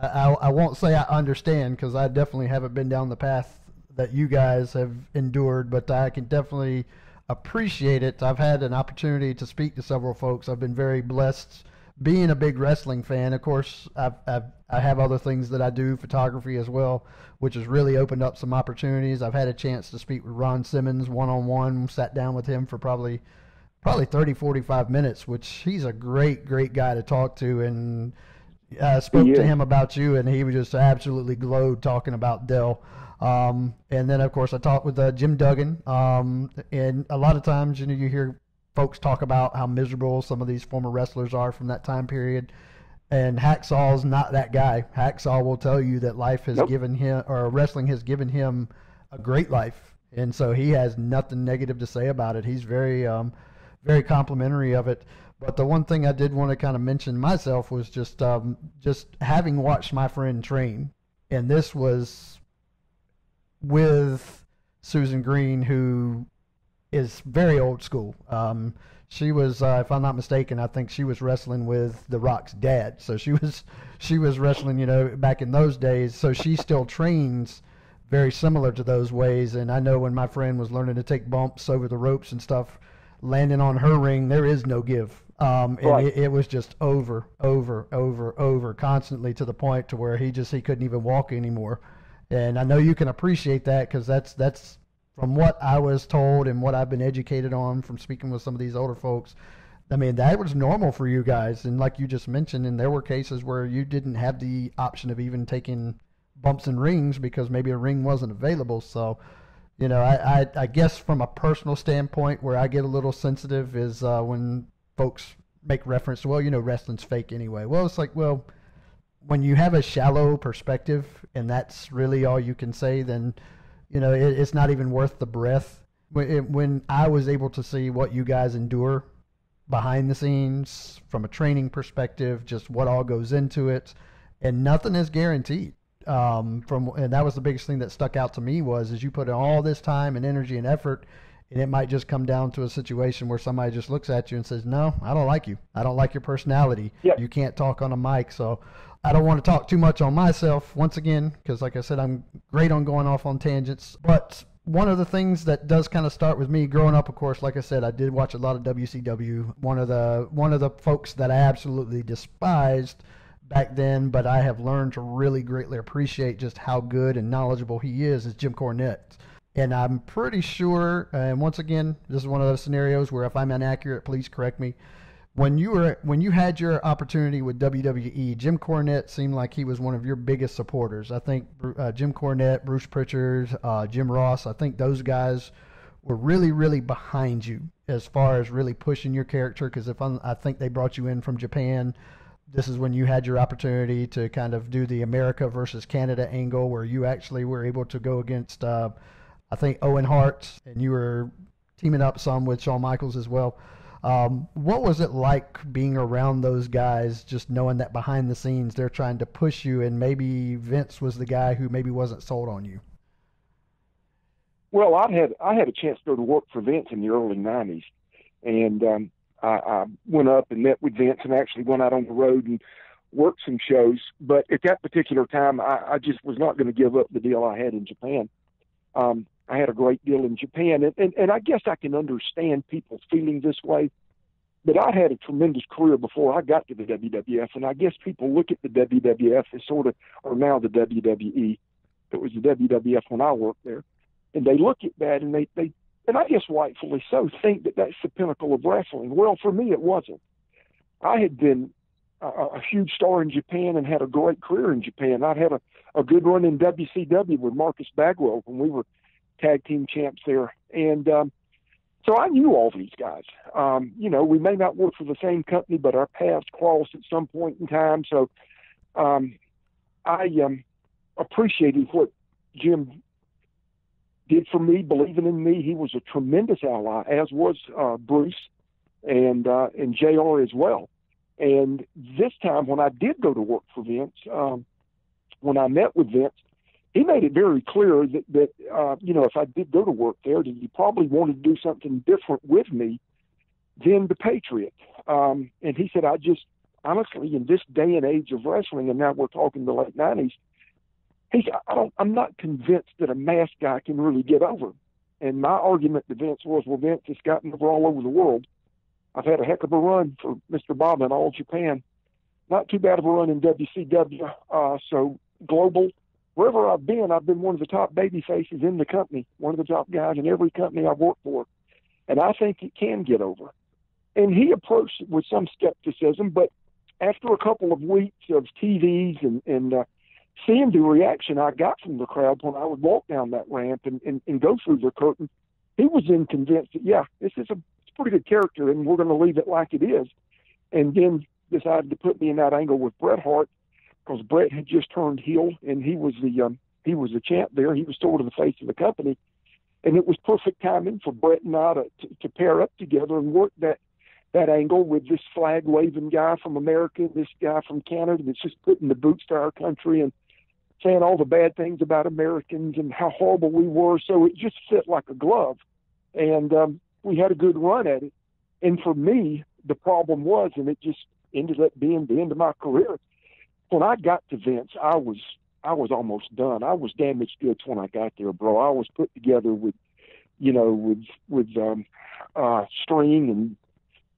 I, I won't say I understand because I definitely haven't been down the path that you guys have endured, but I can definitely appreciate it. I've had an opportunity to speak to several folks. I've been very blessed being a big wrestling fan, of course, I've, I've, I have other things that I do, photography as well, which has really opened up some opportunities. I've had a chance to speak with Ron Simmons one on one, sat down with him for probably probably 30, 45 minutes, which he's a great, great guy to talk to. And I spoke to him about you, and he was just absolutely glowed talking about Del. Um, and then, of course, I talked with uh, Jim Duggan. Um, and a lot of times, you know, you hear folks talk about how miserable some of these former wrestlers are from that time period. And Hacksaw's not that guy. Hacksaw will tell you that life has nope. given him, or wrestling has given him a great life. And so he has nothing negative to say about it. He's very, um, very complimentary of it. But the one thing I did want to kind of mention myself was just, um, just having watched my friend train, and this was with Susan Green, who is very old school. Um, she was, uh, if I'm not mistaken, I think she was wrestling with The Rock's dad. So she was, (laughs) she was wrestling, you know, back in those days. So she still trains very similar to those ways. And I know when my friend was learning to take bumps over the ropes and stuff, landing on her ring, there is no give. Um, and right. it, it, was just over, over, over, over, constantly to the point to where he just he couldn't even walk anymore. And I know you can appreciate that because that's that's from what I was told and what I've been educated on from speaking with some of these older folks, I mean, that was normal for you guys. And like you just mentioned, and there were cases where you didn't have the option of even taking bumps and rings because maybe a ring wasn't available. So, you know, I, I, I guess from a personal standpoint, where I get a little sensitive is uh, when folks make reference well, you know, wrestling's fake anyway. Well, it's like, well, when you have a shallow perspective and that's really all you can say, then you know, it, it's not even worth the breath. When, it, when I was able to see what you guys endure behind the scenes from a training perspective, just what all goes into it, and nothing is guaranteed. Um, from and that was the biggest thing that stuck out to me was is you put in all this time and energy and effort, and it might just come down to a situation where somebody just looks at you and says, "No, I don't like you. I don't like your personality. Yep. You can't talk on a mic." So I don't want to talk too much on myself once again, because like I said, I'm great on going off on tangents. But one of the things that does kind of start with me growing up, of course, like I said, I did watch a lot of WCW. One of the one of the folks that I absolutely despised back then, but I have learned to really greatly appreciate just how good and knowledgeable he is, is Jim Cornette. And I'm pretty sure, and once again, this is one of those scenarios where if I'm inaccurate, please correct me when you were when you had your opportunity with WWE, Jim Cornette seemed like he was one of your biggest supporters. I think uh, Jim Cornette, Bruce Pritchard, uh, Jim Ross. I think those guys were really really behind you as far as really pushing your character. Because if I'm, I think they brought you in from Japan. This is when you had your opportunity to kind of do the America versus Canada angle, where you actually were able to go against, uh, I think Owen Hart, and you were teaming up some with Shawn Michaels as well. Um, what was it like being around those guys, just knowing that behind the scenes they're trying to push you, and maybe Vince was the guy who maybe wasn't sold on you? Well, I had I had a chance to go to work for Vince in the early '90s, and um, I, I went up and met with Vince, and actually went out on the road and worked some shows. But at that particular time, I, I just was not going to give up the deal I had in Japan. Um, I had a great deal in Japan, and, and, and I guess I can understand people feeling this way. But I had a tremendous career before I got to the WWF, and I guess people look at the WWF as sort of, or now the WWE. It was the WWF when I worked there, and they look at that and they they and I guess rightfully so think that that's the pinnacle of wrestling. Well, for me, it wasn't. I had been a, a huge star in Japan and had a great career in Japan. I'd had a, a good run in WCW with Marcus Bagwell when we were tag team champs there. And um, so I knew all these guys. Um, you know, we may not work for the same company, but our paths crossed at some point in time. So um, I um, appreciated what Jim did for me, believing in me. He was a tremendous ally, as was uh, Bruce and uh, and Jr. as well. And this time, when I did go to work for Vince, um, when I met with Vince, he made it very clear that that uh, you know if I did go to work there, that he probably wanted to do something different with me than the Patriot. Um, and he said, I just honestly, in this day and age of wrestling, and now we're talking the late '90s, he said, I don't, I'm not convinced that a masked guy can really get over. And my argument to Vince was, well, Vince has gotten over all over the world. I've had a heck of a run for Mr. Baba in all Japan. Not too bad of a run in WCW. Uh, so global, wherever I've been, I've been one of the top baby faces in the company, one of the top guys in every company I've worked for. And I think it can get over. And he approached it with some skepticism, but after a couple of weeks of TVs and, and uh, seeing the reaction I got from the crowd when I would walk down that ramp and, and, and go through the curtain, he was then convinced that, yeah, this is a pretty good character and we're going to leave it like it is. And then decided to put me in that angle with Bret Hart because Bret had just turned heel and he was the um, he was the champ there. He was sort of the face of the company, and it was perfect timing for Bret and I to, to, to pair up together and work that that angle with this flag waving guy from America, this guy from Canada that's just putting the boots to our country and saying all the bad things about Americans and how horrible we were. So it just fit like a glove, and um, we had a good run at it. And for me, the problem was, and it just ended up being the end of my career. When I got to Vince, I was I was almost done. I was damaged goods when I got there, bro. I was put together with, you know, with with um, uh, string and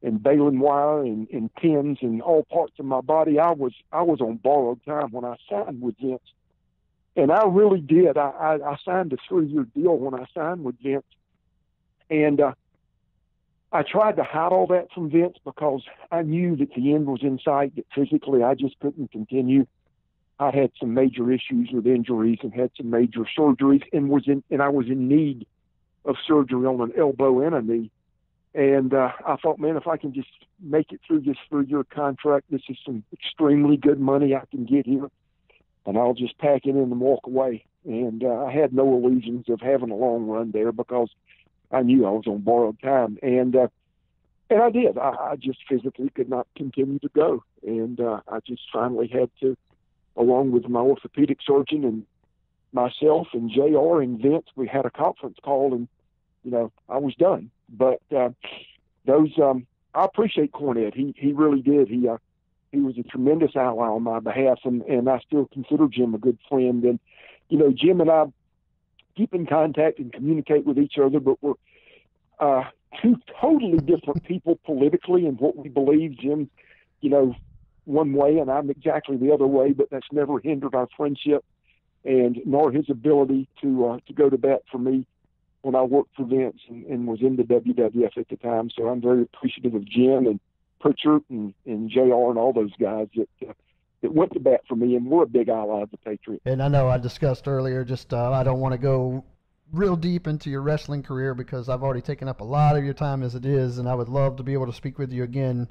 and baling wire and, and pins and all parts of my body. I was I was on borrowed time when I signed with Vince, and I really did. I I, I signed a three year deal when I signed with Vince, and uh, I tried to hide all that from Vince because I knew that the end was in sight. That physically I just couldn't continue. I had some major issues with injuries and had some major surgeries, and was in and I was in need of surgery on an elbow and a knee and uh, I thought, man, if I can just make it through this three-year contract, this is some extremely good money I can get here, and I'll just pack it in and walk away. And uh, I had no illusions of having a long run there because I knew I was on borrowed time, and uh, and I did. I, I just physically could not continue to go, and uh, I just finally had to, along with my orthopedic surgeon and myself and Jr. and Vince, we had a conference call, and you know I was done but uh, those, um, I appreciate Cornette. He he really did. He uh, he was a tremendous ally on my behalf, and and I still consider Jim a good friend. And you know, Jim and I keep in contact and communicate with each other, but we're uh, two totally different people politically and what we believe. Jim, you know, one way, and I'm exactly the other way, but that's never hindered our friendship and nor his ability to uh, to go to bat for me when I worked for Vince and, and was in the WWF at the time. So I'm very appreciative of Jim and Pritchard and, and JR and all those guys that uh, that went to bat for me and were a big ally of the Patriots. And I know I discussed earlier, just uh, I don't want to go real deep into your wrestling career because I've already taken up a lot of your time as it is, and I would love to be able to speak with you again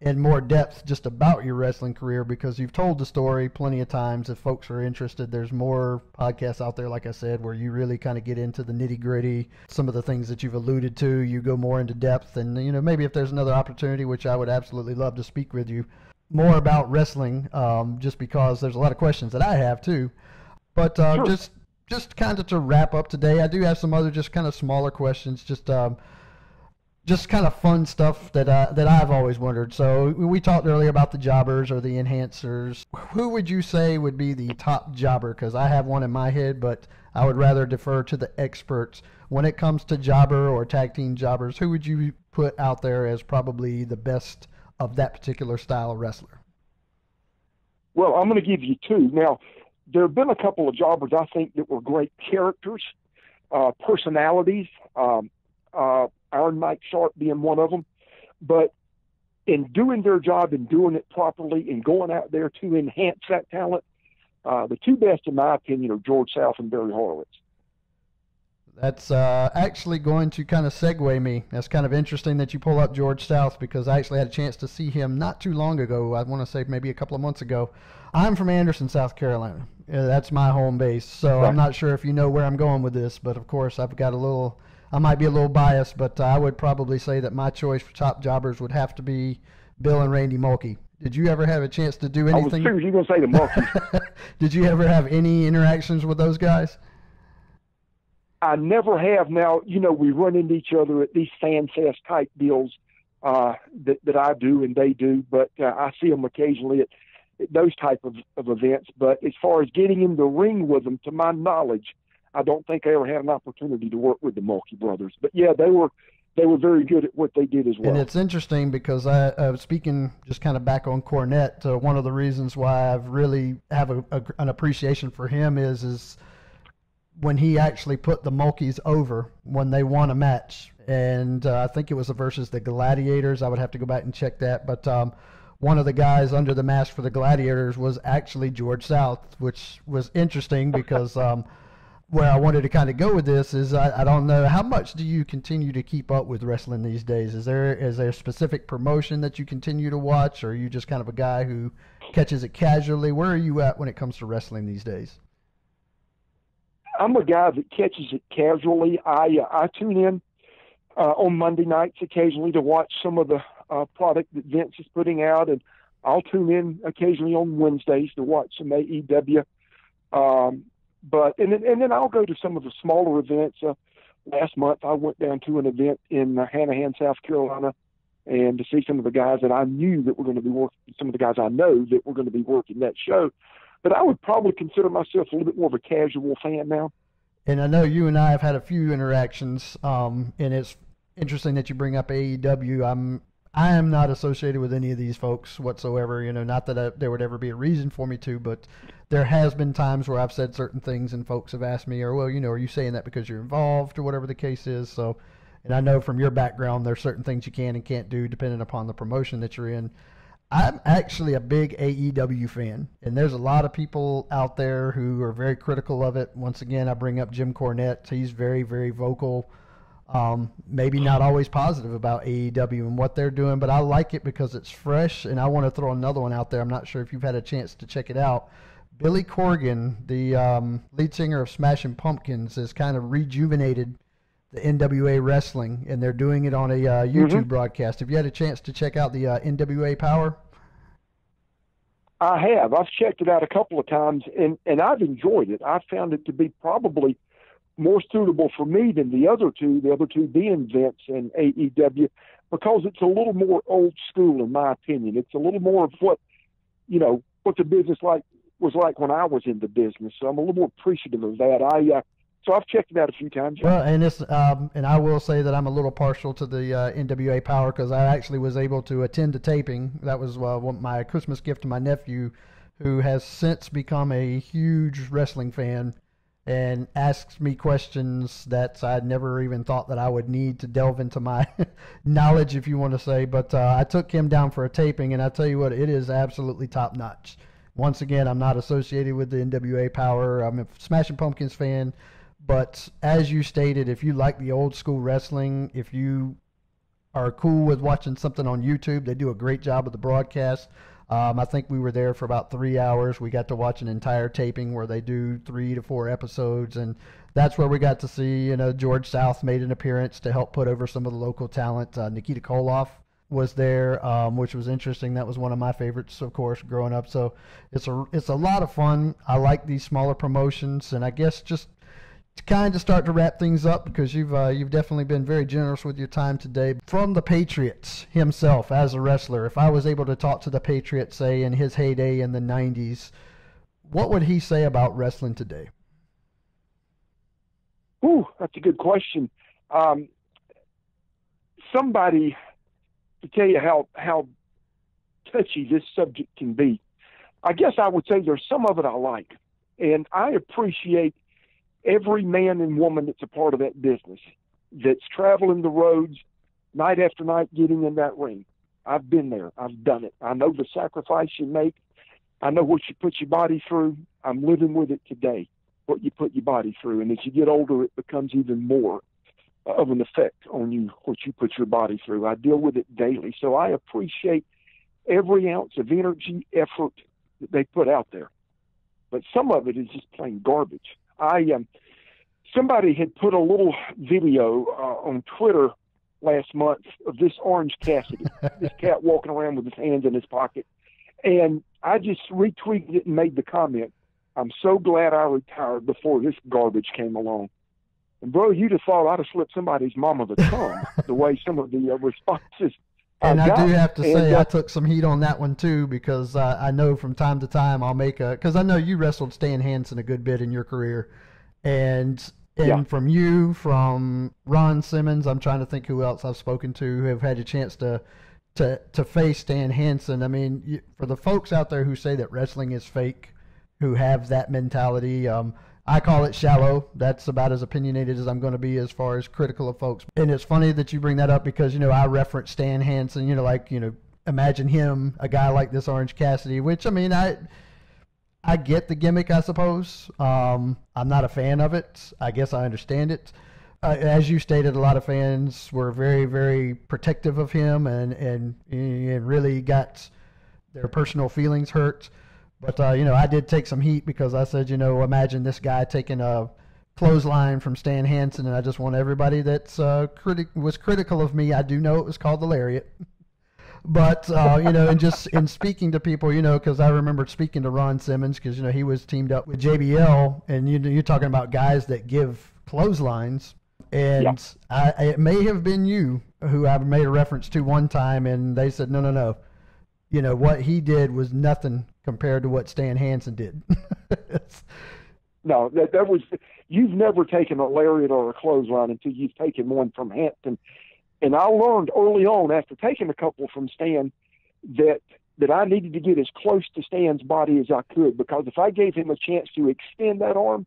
in more depth just about your wrestling career because you've told the story plenty of times. If folks are interested, there's more podcasts out there, like I said, where you really kind of get into the nitty gritty. Some of the things that you've alluded to, you go more into depth. And, you know, maybe if there's another opportunity, which I would absolutely love to speak with you more about wrestling, um, just because there's a lot of questions that I have too. But uh, sure. just just kind of to wrap up today, I do have some other just kind of smaller questions. Just um, just kind of fun stuff that I, that I've always wondered. So we talked earlier about the jobbers or the enhancers. Who would you say would be the top jobber? Because I have one in my head, but I would rather defer to the experts when it comes to jobber or tag team jobbers. Who would you put out there as probably the best of that particular style of wrestler? Well, I'm going to give you two. Now, there have been a couple of jobbers I think that were great characters, uh, personalities. Um, uh, Iron Mike Sharpe being one of them. But in doing their job and doing it properly and going out there to enhance that talent, uh, the two best, in my opinion, are George South and Barry Horowitz. That's uh, actually going to kind of segue me. That's kind of interesting that you pull up George South because I actually had a chance to see him not too long ago. I want to say maybe a couple of months ago. I'm from Anderson, South Carolina. that's my home base. So right. I'm not sure if you know where I'm going with this, but of course I've got a little. I might be a little biased, but I would probably say that my choice for top jobbers would have to be Bill and Randy Mulkey. Did you ever have a chance to do anything? I was you to say the Mulkey. (laughs) Did you ever have any interactions with those guys? I never have. Now, you know, we run into each other at these fan fest type deals uh, that that I do and they do, but uh, I see them occasionally at, at those type of, of events. But as far as getting in the ring with them, to my knowledge, I don't think I ever had an opportunity to work with the Mulkey brothers. But yeah, they were they were very good at what they did as well. And it's interesting because I, uh, speaking just kind of back on Cornette, uh, one of the reasons why I've really have a, a, an appreciation for him is is when he actually put the Mulkeys over when they won a match, and uh, I think it was versus the Gladiators. I would have to go back and check that, but um, one of the guys under the mask for the Gladiators was actually George South, which was interesting because um, where I wanted to kind of go with this is I, I, don't know how much do you continue to keep up with wrestling these days? Is there is there a specific promotion that you continue to watch, or are you just kind of a guy who catches it casually? Where are you at when it comes to wrestling these days? I'm a guy that catches it casually. I uh, I tune in uh, on Monday nights occasionally to watch some of the uh, product that Vince is putting out, and I'll tune in occasionally on Wednesdays to watch some AEW. Um, but and then, and then I'll go to some of the smaller events. Uh, last month I went down to an event in uh, Hanahan, South Carolina, and to see some of the guys that I knew that were going to be working, some of the guys I know that were going to be working that show. But I would probably consider myself a little bit more of a casual fan now. And I know you and I have had a few interactions, um, and it's interesting that you bring up AEW. I'm I am not associated with any of these folks whatsoever. You know, not that I, there would ever be a reason for me to, but there has been times where I've said certain things, and folks have asked me, or well, you know, are you saying that because you're involved, or whatever the case is. So, and I know from your background, there's certain things you can and can't do depending upon the promotion that you're in. I'm actually a big AEW fan, and there's a lot of people out there who are very critical of it. Once again, I bring up Jim Cornette. He's very, very vocal. Um, maybe not always positive about AEW and what they're doing, but I like it because it's fresh. And I want to throw another one out there. I'm not sure if you've had a chance to check it out. Billy Corgan, the um, lead singer of Smashing Pumpkins, has kind of rejuvenated the NWA wrestling, and they're doing it on a uh, YouTube mm-hmm. broadcast. Have you had a chance to check out the uh, NWA Power? I have. I've checked it out a couple of times, and and I've enjoyed it. I found it to be probably more suitable for me than the other two. The other two being Vince and AEW, because it's a little more old school, in my opinion. It's a little more of what you know what the business like was like when I was in the business. So I'm a little more appreciative of that. I uh, so I've checked it out a few times. Well, and it's um, and I will say that I'm a little partial to the uh, NWA Power because I actually was able to attend a taping. That was uh, my Christmas gift to my nephew, who has since become a huge wrestling fan, and asks me questions that I'd never even thought that I would need to delve into my (laughs) knowledge, if you want to say. But uh, I took him down for a taping, and I tell you what, it is absolutely top notch. Once again, I'm not associated with the NWA Power. I'm a Smashing Pumpkins fan. But as you stated, if you like the old school wrestling, if you are cool with watching something on YouTube, they do a great job of the broadcast. Um, I think we were there for about three hours. We got to watch an entire taping where they do three to four episodes, and that's where we got to see, you know, George South made an appearance to help put over some of the local talent. Uh, Nikita Koloff was there, um, which was interesting. That was one of my favorites, of course, growing up. So it's a it's a lot of fun. I like these smaller promotions, and I guess just to kind of start to wrap things up because you've uh, you've definitely been very generous with your time today. From the Patriots himself as a wrestler, if I was able to talk to the Patriots, say in his heyday in the '90s, what would he say about wrestling today? Ooh, that's a good question. Um, somebody to tell you how how touchy this subject can be. I guess I would say there's some of it I like, and I appreciate every man and woman that's a part of that business that's traveling the roads night after night getting in that ring. I've been there. I've done it. I know the sacrifice you make. I know what you put your body through. I'm living with it today. What you put your body through, and as you get older, it becomes even more of an effect on you what you put your body through. I deal with it daily, so I appreciate every ounce of energy, effort that they put out there. But some of it is just plain garbage. I um, somebody had put a little video uh, on Twitter last month of this Orange Cassidy, (laughs) this cat walking around with his hands in his pocket, and I just retweeted it and made the comment. I'm so glad I retired before this garbage came along. And bro, you'd have thought I'd have slipped somebody's mama the tongue (laughs) the way some of the uh, responses. And I, do have to say, I took some heat on that one too because uh, I know from time to time I'll make a because I know you wrestled Stan Hansen a good bit in your career, and and Yeah. from you, from Ron Simmons, I'm trying to think who else I've spoken to who have had a chance to to to face Stan Hansen. I mean, you, for the folks out there who say that wrestling is fake, who have that mentality, um, I call it shallow. That's about as opinionated as I'm going to be as far as critical of folks. And it's funny that you bring that up because you know I reference Stan Hansen. You know, like you know, imagine him, a guy like this Orange Cassidy. Which I mean, I I get the gimmick, I suppose. Um, I'm not a fan of it. I guess I understand it. Uh, as you stated, a lot of fans were very, very protective of him and and and really got their personal feelings hurt. But uh, you know, I did take some heat because I said, you know, imagine this guy taking a clothesline from Stan Hansen, and I just want everybody that's uh, critic was critical of me. I do know it was called the lariat, but uh, you know, and just in speaking to people, you know, because I remember speaking to Ron Simmons because you know he was teamed up with JBL, and you know, you're talking about guys that give clotheslines, and Yeah. I, it may have been you who I made a reference to one time, and they said, no, no, no, you know what he did was nothing compared to what Stan Hansen did. (laughs) No, that that was you've never taken a lariat or a clothesline until you've taken one from Hansen. And I learned early on after taking a couple from Stan that that I needed to get as close to Stan's body as I could because if I gave him a chance to extend that arm,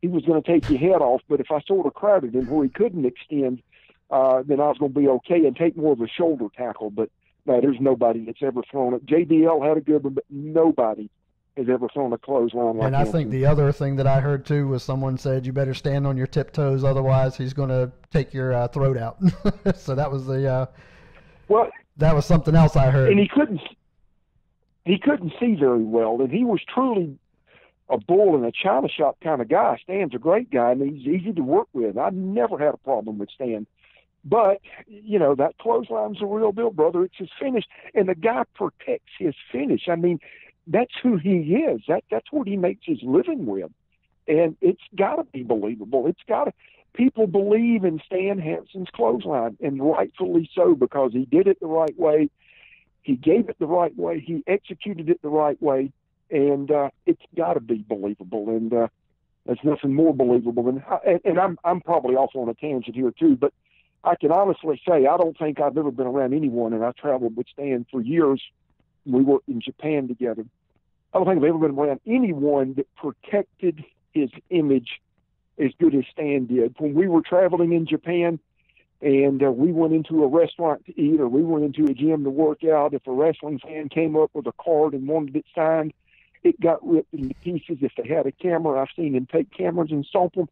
he was going to take your head off. But if I sort of crowded him where he couldn't extend, uh, then I was going to be okay and take more of a shoulder tackle. But no, there's nobody that's ever thrown it. JBL had a good one, but nobody has ever thrown a clothesline like and I Hansen. think the other thing that I heard too was someone said you better stand on your tiptoes, otherwise he's going to take your uh, throat out. (laughs) so that was the uh, well, that was something else I heard. and he couldn't he couldn't see very well, and he was truly a bull in a china shop kind of guy. Stan's a great guy, and he's easy to work with. I've never had a problem with Stan. But, you know, that clothesline's a real deal, brother. It's his finish. And the guy protects his finish. I mean, that's who he is. That that's what he makes his living with. And it's gotta be believable. It's gotta people believe in Stan Hansen's clothesline, and rightfully so, because he did it the right way. He gave it the right way. He executed it the right way, and uh, it's got to be believable. And uh, there's nothing more believable than. And, and I'm I'm probably off on a tangent here too, but I can honestly say I don't think I've ever been around anyone, and I traveled with Stan for years. We worked in Japan together. I don't think I've ever been around anyone that protected his image as good as Stan did. When we were traveling in Japan, and uh, we went into a restaurant to eat or we went into a gym to work out, if a wrestling fan came up with a card and wanted it signed, it got ripped into pieces. If they had a camera, I've seen him take cameras and stomp them.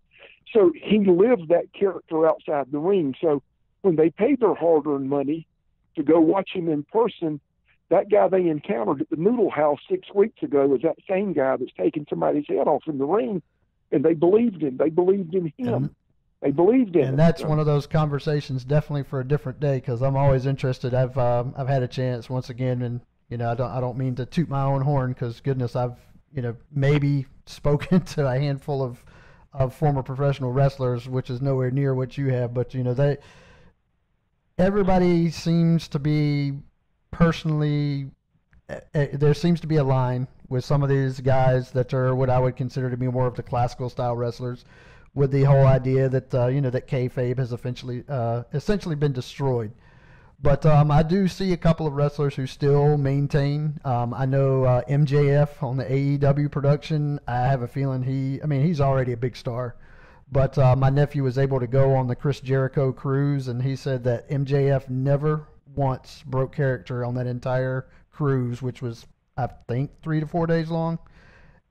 So he lived that character outside the ring. So when they paid their hard-earned money to go watch him in person, that guy they encountered at the Noodle House six weeks ago was that same guy that's taking somebody's head off in the ring, and they believed him. They believed in him. And- they believed in him. and that's So- one of those conversations definitely for a different day because I'm always interested. I've um, I've had a chance once again, and you know I don't I don't mean to toot my own horn because goodness I've you know maybe spoken (laughs) to a handful of of former professional wrestlers, which is nowhere near what you have, but you know they everybody seems to be personally uh, uh, there seems to be a line with some of these guys that are what I would consider to be more of the classical style wrestlers, with the whole idea that uh, you know that kayfabe has essentially uh, essentially been destroyed. But um, I do see a couple of wrestlers who still maintain. Um, I know uh, MJF on the AEW production. I have a feeling he. I mean, he's already a big star. But uh, my nephew was able to go on the Chris Jericho cruise, and he said that MJF never once broke character on that entire cruise, which was I think three to four days long.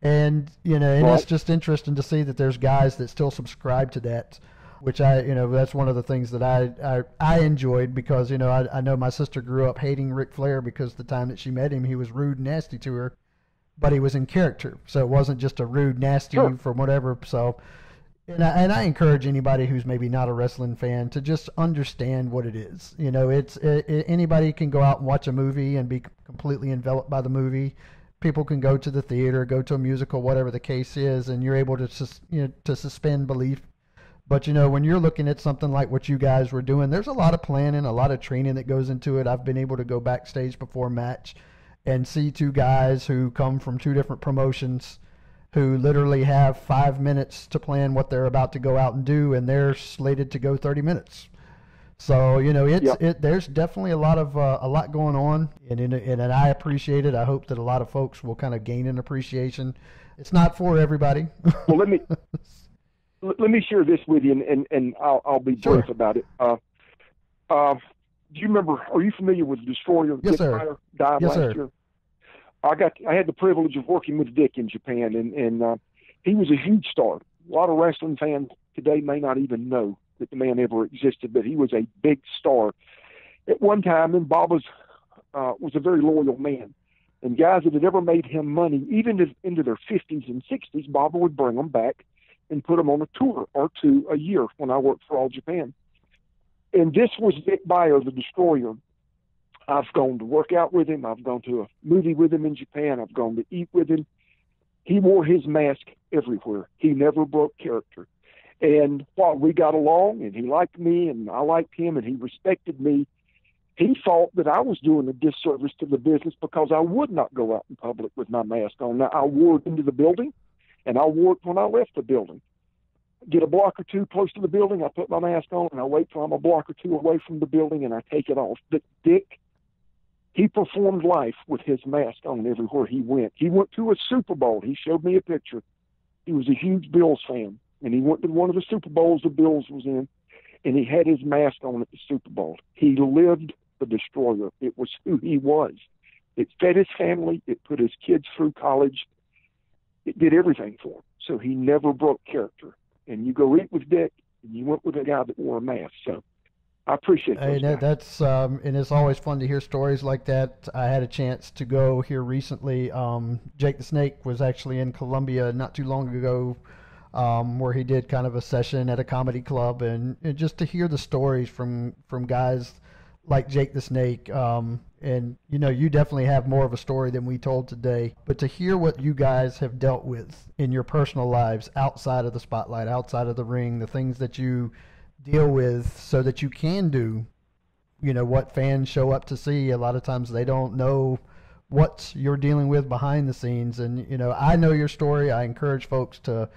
And you know, and Right. it's just interesting to see that there's guys that still subscribe to that, which I, you know, that's one of the things that I I, I enjoyed because you know I, I know my sister grew up hating Ric Flair because the time that she met him he was rude and nasty to her, but he was in character, so it wasn't just a rude nasty Sure. from whatever. So, and I, and I encourage anybody who's maybe not a wrestling fan to just understand what it is. You know, it's it, it, anybody can go out and watch a movie and be completely enveloped by the movie. People can go to the theater, go to a musical, whatever the case is, and you're able to sus, you know to suspend belief. But you know, when you're looking at something like what you guys were doing, there's a lot of planning, a lot of training that goes into it. I've been able to go backstage before a match and see two guys who come from two different promotions who literally have five minutes to plan what they're about to go out and do, and they're slated to go 30 minutes. So you know, it's Yep. it. There's definitely a lot of uh, a lot going on, and, and and I appreciate it. I hope that a lot of folks will kind of gain an appreciation. It's not for everybody. Well, let me (laughs) let me share this with you, and and, and I'll I'll be Sure. brief about it. Uh, uh, do you remember? Are you familiar with Destroyer? Yes, Dick sir. Beyer died Yes, last sir. year. I got I had the privilege of working with Dick in Japan, and and uh, he was a huge star. A lot of wrestling fans today may not even know that the man ever existed, but he was a big star at one time. And Bob was uh, was a very loyal man. And guys that had ever made him money, even into their 50s and 60s, Bob would bring them back and put them on a tour or two a year when I worked for All Japan. And this was Dick Beyer, the Destroyer. I've gone to work out with him. I've gone to a movie with him in Japan. I've gone to eat with him. He wore his mask everywhere. He never broke character. And while we got along and he liked me and I liked him and he respected me, he thought that I was doing a disservice to the business because I would not go out in public with my mask on. Now, I wore it into the building and I wore it when I left the building. Get a block or two close to the building, I put my mask on and I wait till I'm a block or two away from the building and I take it off. But Dick, he performed life with his mask on everywhere he went. He went to a Super Bowl. He showed me a picture. He was a huge Bills fan and he went to one of the Super Bowls the Bills was in and he had his mask on at the Super Bowl. He lived the destroyer. It was who he was. It fed his family. It put his kids through college. It did everything for him. So he never broke character. And you go eat with Dick, and you went with a guy that wore a mask. So I appreciate those Hey, that, that's um, and it's always fun to hear stories like that. I had a chance to go here recently. Um, Jake the Snake was actually in Columbia not too long ago, um, where he did kind of a session at a comedy club, and, and just to hear the stories from from guys like Jake the Snake. Um, and you know, you definitely have more of a story than we told today. But to hear what you guys have dealt with in your personal lives outside of the spotlight, outside of the ring, the things that you deal with, so that you can do, you know, what fans show up to see. A lot of times they don't know what you're dealing with behind the scenes. And you know, I know your story. I encourage folks to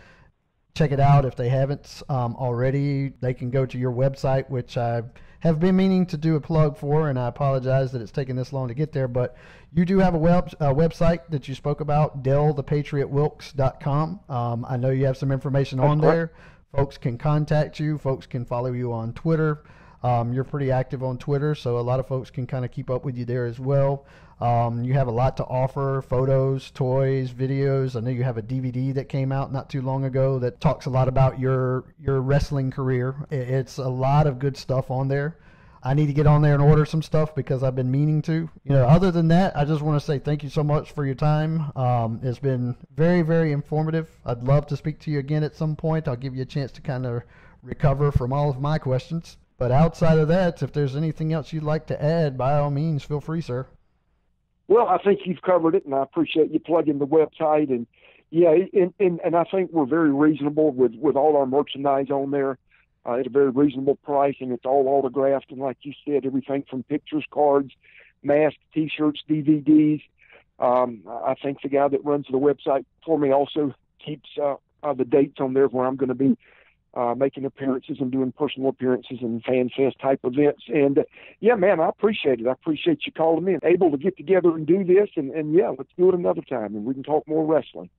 check it out if they haven't um, already. They can go to your website, which I have been meaning to do a plug for, and I apologize that it's taken this long to get there. But you do have a web a website that you spoke about, DelThePatriotWilkes.com. Um, I know you have some information on there. Folks can contact you. Folks can follow you on Twitter. Um, you're pretty active on Twitter, so a lot of folks can kind of keep up with you there as well. Um, you have a lot to offer photos, toys, videos. I know you have a DVD that came out not too long ago that talks a lot about your, your wrestling career. It's a lot of good stuff on there. I need to get on there and order some stuff because I've been meaning to. You know, other than that, I just want to say thank you so much for your time. Um, it's been very, very informative. I'd love to speak to you again at some point. I'll give you a chance to kind of recover from all of my questions. But outside of that, if there's anything else you'd like to add, by all means, feel free, sir. Well, I think you've covered it, and I appreciate you plugging the website. And yeah, and and, and I think we're very reasonable with with all our merchandise on there uh, at a very reasonable price, and it's all autographed. And like you said, everything from pictures, cards, masks, T-shirts, DVDs. Um, I think the guy that runs the website for me also keeps uh, uh, the dates on there where I'm going to be uh, making appearances and doing personal appearances and fan fest type events. And uh, yeah, man, I appreciate it. I appreciate you calling me and able to get together and do this. And, and yeah, let's do it another time and we can talk more wrestling.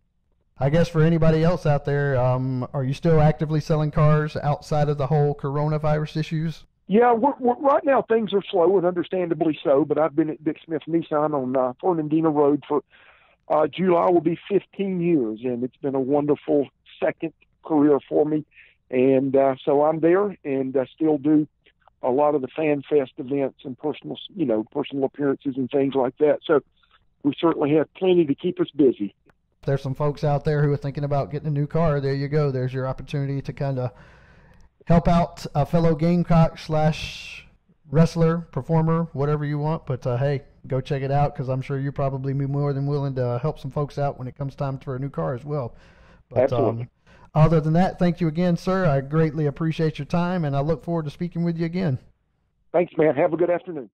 I guess for anybody else out there, um, are you still actively selling cars outside of the whole coronavirus issues? Yeah, we're, we're, right now things are slow and understandably so. But I've been at Dick Smith Nissan on uh, Fernandina Road for uh, July will be 15 years, and it's been a wonderful second career for me. And uh, so I'm there and I still do a lot of the fan fest events and personal, you know, personal appearances and things like that. So we certainly have plenty to keep us busy. There's some folks out there who are thinking about getting a new car. There you go. There's your opportunity to kind of help out a fellow Gamecock slash wrestler, performer, whatever you want. But uh, hey, go check it out because I'm sure you probably be more than willing to help some folks out when it comes time for a new car as well. But, Absolutely. Um, other than that, thank you again, sir. I greatly appreciate your time, and I look forward to speaking with you again. Thanks, man. Have a good afternoon.